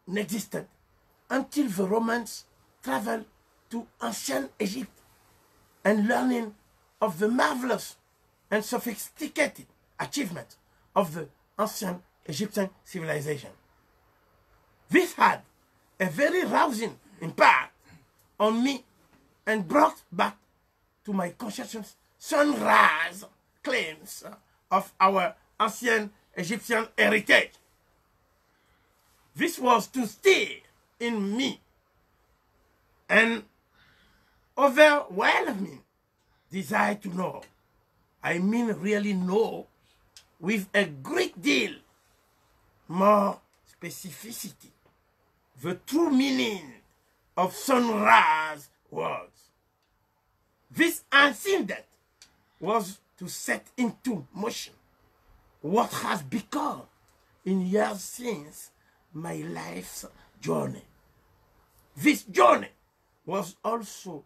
existed until the Romans traveled to ancient Egypt and learning of the marvelous and sophisticated achievements of the ancient Egyptian civilization. This had a very rousing impact on me and brought back to my consciousness sunrise claims of our ancient Egyptian heritage. This was to stay in me an overwhelming desire to know. I mean, really know with a great deal more specificity the true meaning of sunrise words. This incident was to set into motion what has become in years since my life's journey. This journey was also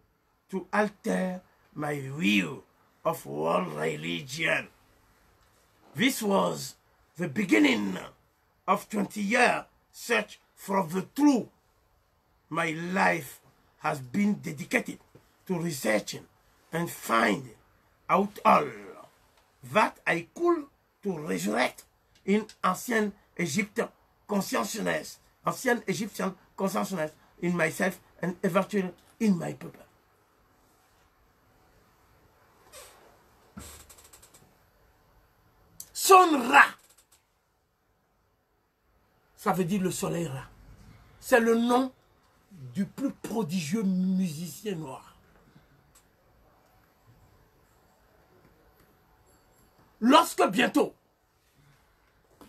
to alter my view of world religion. This was the beginning of 20 year search for the truth. My life has been dedicated to researching and finding out all that I could to resurrect in ancient Egyptian consciousness, ancient Egyptian consciousness in myself and eventually in my people. Ra, ça veut dire le soleil. C'est le nom du plus prodigieux musicien noir. Lorsque bientôt,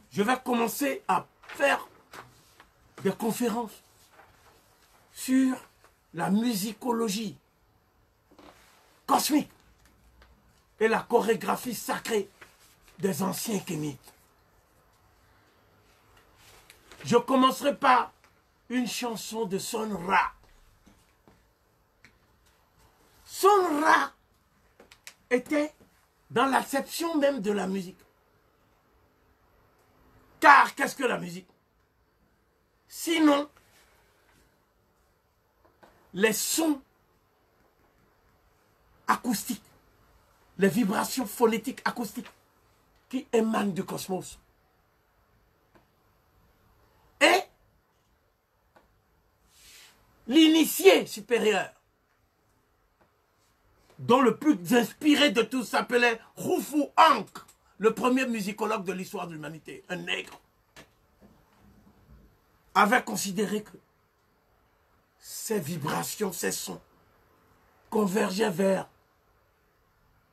je vais commencer à faire des conférences sur la musicologie cosmique et la chorégraphie sacrée des anciens kémites. Je commencerai par une chanson de Son Ra. Son Ra était dans l'acception même de la musique. Car qu'est-ce que la musique? Sinon, les sons acoustiques, les vibrations phonétiques acoustiques qui émanent du cosmos. Et l'initié supérieur, dont le plus inspiré de tous s'appelait Rufu Ankh, le premier musicologue de l'histoire de l'humanité, un nègre, avait considéré que ces vibrations, ces sons convergeaient vers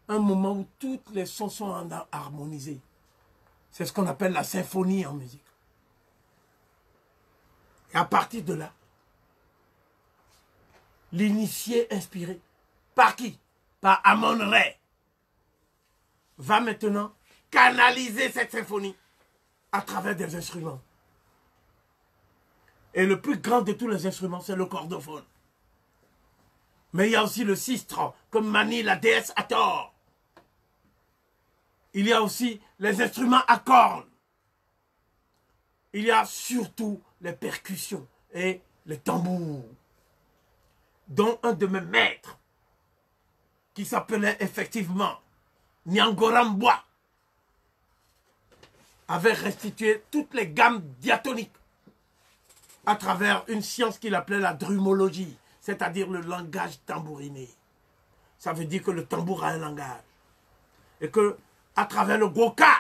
un moment où tous les sons sont harmonisés. C'est ce qu'on appelle la symphonie en musique. Et à partir de là, l'initié inspiré, par qui? Par Amon Ray, va maintenant canaliser cette symphonie à travers des instruments. Et le plus grand de tous les instruments, c'est le cordophone. Mais il y a aussi le sistre, comme manie la déesse Hathor. Il y a aussi les instruments à cornes. Il y a surtout les percussions et les tambours, dont un de mes maîtres, qui s'appelait effectivement Nyangorambois, avait restitué toutes les gammes diatoniques à travers une science qu'il appelait la drumologie, c'est-à-dire le langage tambouriné. Ça veut dire que le tambour a un langage. Et que, à travers le goka,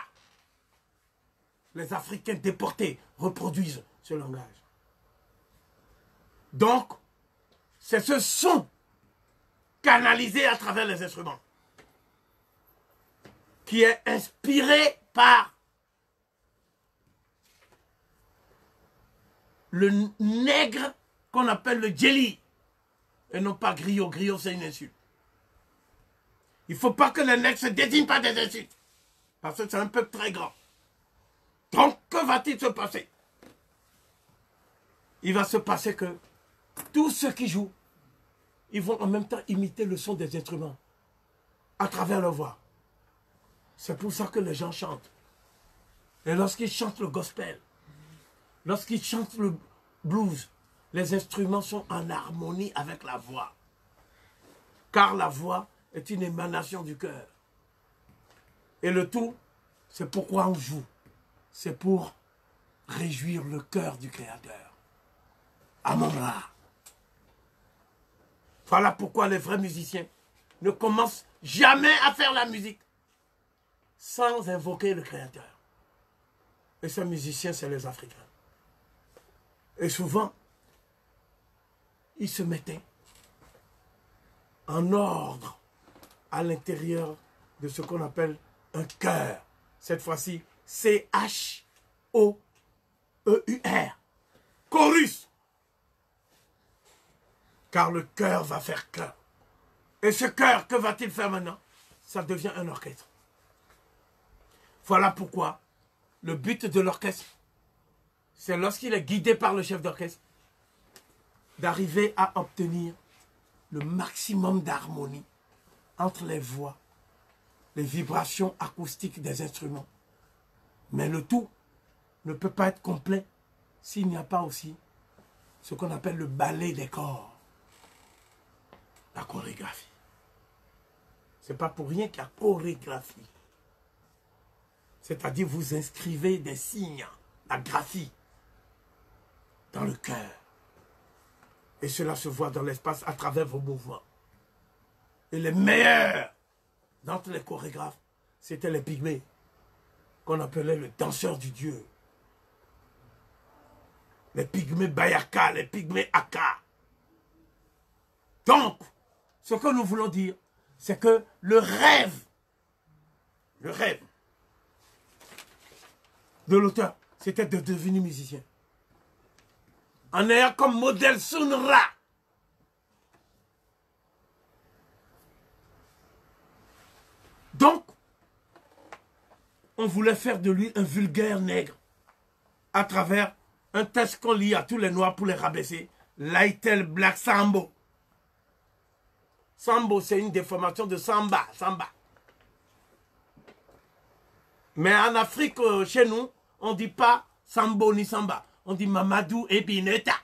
les Africains déportés reproduisent ce langage. Donc, c'est ce son canalisé à travers les instruments qui est inspiré par le nègre qu'on appelle le jelly et non pas griot. Griot, c'est une insulte. Il ne faut pas que le nègre se désigne par des insultes parce que c'est un peuple très grand. Donc, que va-t-il se passer? Il va se passer que tous ceux qui jouent, ils vont en même temps imiter le son des instruments à travers leur voix. C'est pour ça que les gens chantent. Et lorsqu'ils chantent le gospel, lorsqu'ils chantent le blues, les instruments sont en harmonie avec la voix. Car la voix est une émanation du cœur. Et le tout, c'est pourquoi on joue. C'est pour réjouir le cœur du Créateur. Amon-Ra. Voilà pourquoi les vrais musiciens ne commencent jamais à faire la musique sans invoquer le Créateur. Et ces musiciens, c'est les Africains. Et souvent, ils se mettaient en ordre à l'intérieur de ce qu'on appelle un cœur. Cette fois-ci, C-H-O-E-U-R. Chorus. Car le cœur va faire cœur. Et ce cœur, que va-t-il faire maintenant? Ça devient un orchestre. Voilà pourquoi le but de l'orchestre, c'est lorsqu'il est guidé par le chef d'orchestre, d'arriver à obtenir le maximum d'harmonie entre les voix, les vibrations acoustiques des instruments. Mais le tout ne peut pas être complet s'il n'y a pas aussi ce qu'on appelle le ballet des corps, la chorégraphie. C'est pas pour rien qu'il y a chorégraphie. C'est-à-dire vous inscrivez des signes, la graphie, dans le cœur. Et cela se voit dans l'espace à travers vos mouvements. Et les meilleurs d'entre les chorégraphes, c'était les pygmées, qu'on appelait le danseur du Dieu. Les pygmées Bayaka, les pygmées Aka. Donc, ce que nous voulons dire, c'est que le rêve, le rêve de l'auteur, c'était de devenir musicien. En ayant comme modèle Sunra. Donc, on voulait faire de lui un vulgaire nègre à travers un texte qu'on lit à tous les noirs pour les rabaisser. Lightel Black Sambo. Sambo, c'est une déformation de samba, samba. Mais en Afrique, euh, chez nous, on ne dit pas Sambo ni Samba. On dit Mamadou et Bineta.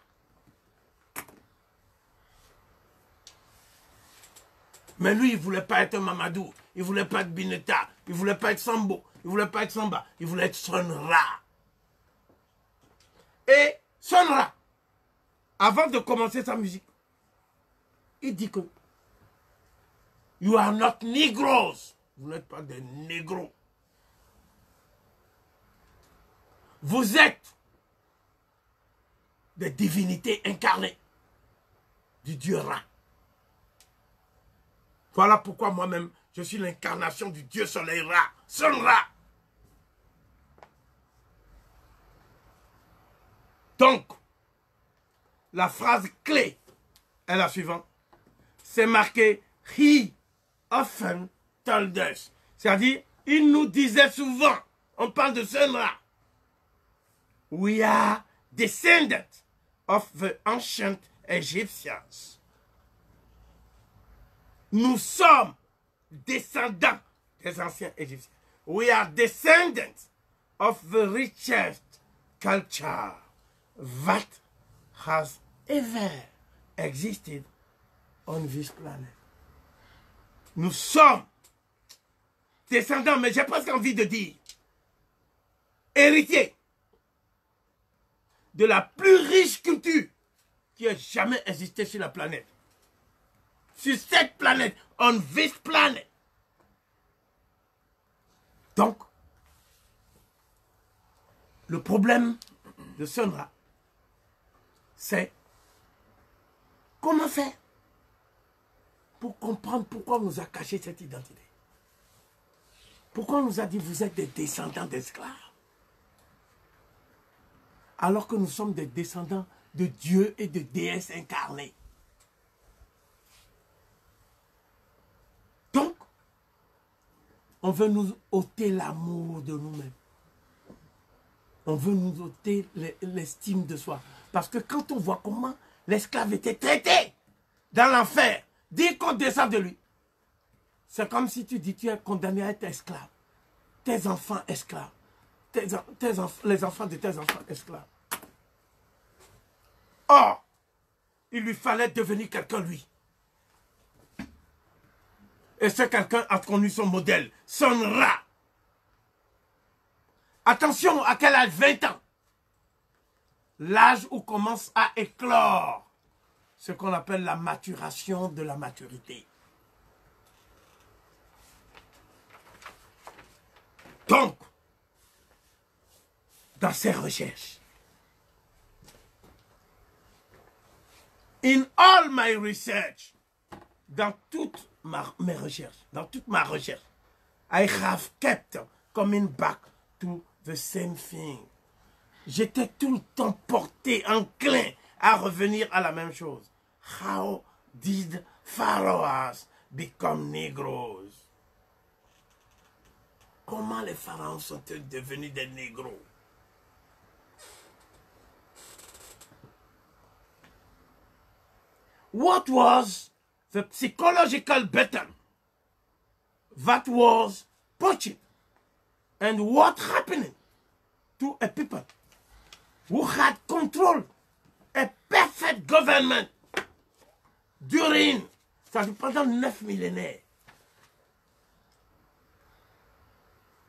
Mais lui, il ne voulait pas être Mamadou. Il ne voulait pas être Bineta. Il ne voulait pas être Sambo. Il ne voulait pas être Samba. Il voulait être Sonra. Et Sonra, avant de commencer sa musique, il dit que You are not Negroes. Vous n'êtes pas des négros. Vous êtes des divinités incarnées du Dieu Ra. Voilà pourquoi moi-même, je suis l'incarnation du Dieu Soleil Ra, Sun Ra. Donc, la phrase clé est la suivante. C'est marqué He often told us. C'est-à-dire, il nous disait souvent, on parle de Sun-Ra, we are descendants of the ancient Egyptians. Nous sommes descendants des anciens Égyptiens. We are descendants of the richest culture that has ever existed on this planet. Nous sommes descendants, mais j'ai presque envie de dire héritiers de la plus riche culture qui ait jamais existé sur la planète. Sur cette planète, on this planet. Donc, le problème de Sonra, c'est comment faire pour comprendre pourquoi on nous a caché cette identité? Pourquoi on nous a dit vous êtes des descendants d'esclaves? Alors que nous sommes des descendants de Dieu et de déesses incarnées. Donc, on veut nous ôter l'amour de nous-mêmes. On veut nous ôter l'estime de soi. Parce que quand on voit comment l'esclave était traité dans l'enfer, dès qu'on descend de lui, c'est comme si tu dis tu es condamné à être esclave. Tes enfants esclaves. Les enfants de tes enfants esclaves. Or, il lui fallait devenir quelqu'un, lui. Et ce quelqu'un a connu son modèle, son rat. Attention, à quel âge? 20 ans. L'âge où commence à éclore ce qu'on appelle la maturation de la maturité. Donc, dans ses recherches, in all my research, dans toutes mes recherches, dans toute ma recherche, I have kept coming back to the same thing. J'étais tout le temps porté, enclin à revenir à la même chose. How did pharaohs become Negroes? Comment les pharaons sont-ils devenus des négros? What was the psychological pattern? That was pushing and what happening to a people? Who had control a perfect government during, ça pendant neuf millénaires,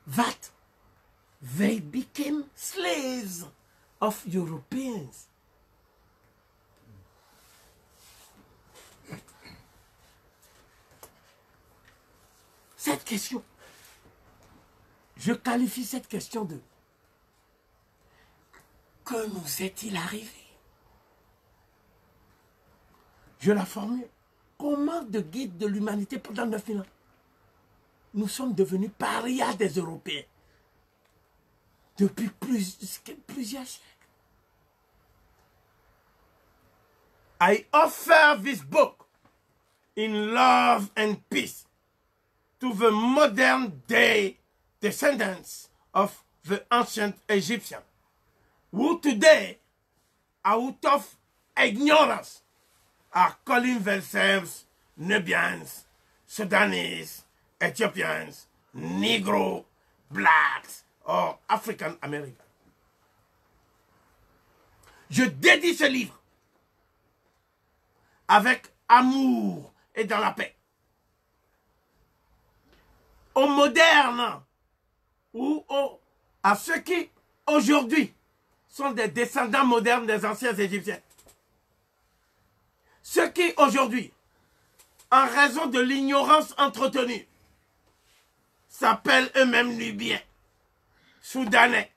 that they became slaves of Europeans. Cette question, je qualifie cette question de que nous est-il arrivé? Je la formule. Comment de guide de l'humanité pendant 9000 ans Nous sommes devenus parias des Européens depuis plusieurs siècles. I offer this book in love and peace to the modern day descendants of the ancient Egyptian, who today, out of ignorance, are calling themselves Nubians, Sudanese, Ethiopians, Negro, Blacks, or African Americans. Je dédie ce livre avec amour et dans la paix aux modernes ou à ceux qui aujourd'hui sont des descendants modernes des anciens Égyptiens. Ceux qui aujourd'hui, en raison de l'ignorance entretenue, s'appellent eux-mêmes Nubiens, Soudanais,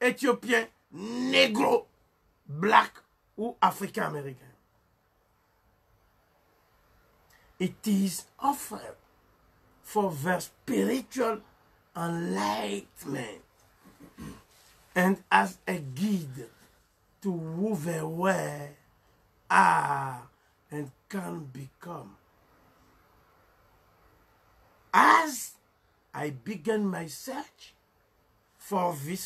Éthiopiens, Négro, Black ou Africains-Américains. It is offered for their spiritual enlightenment and as a guide to who they were, are, and can become. As I began my search for this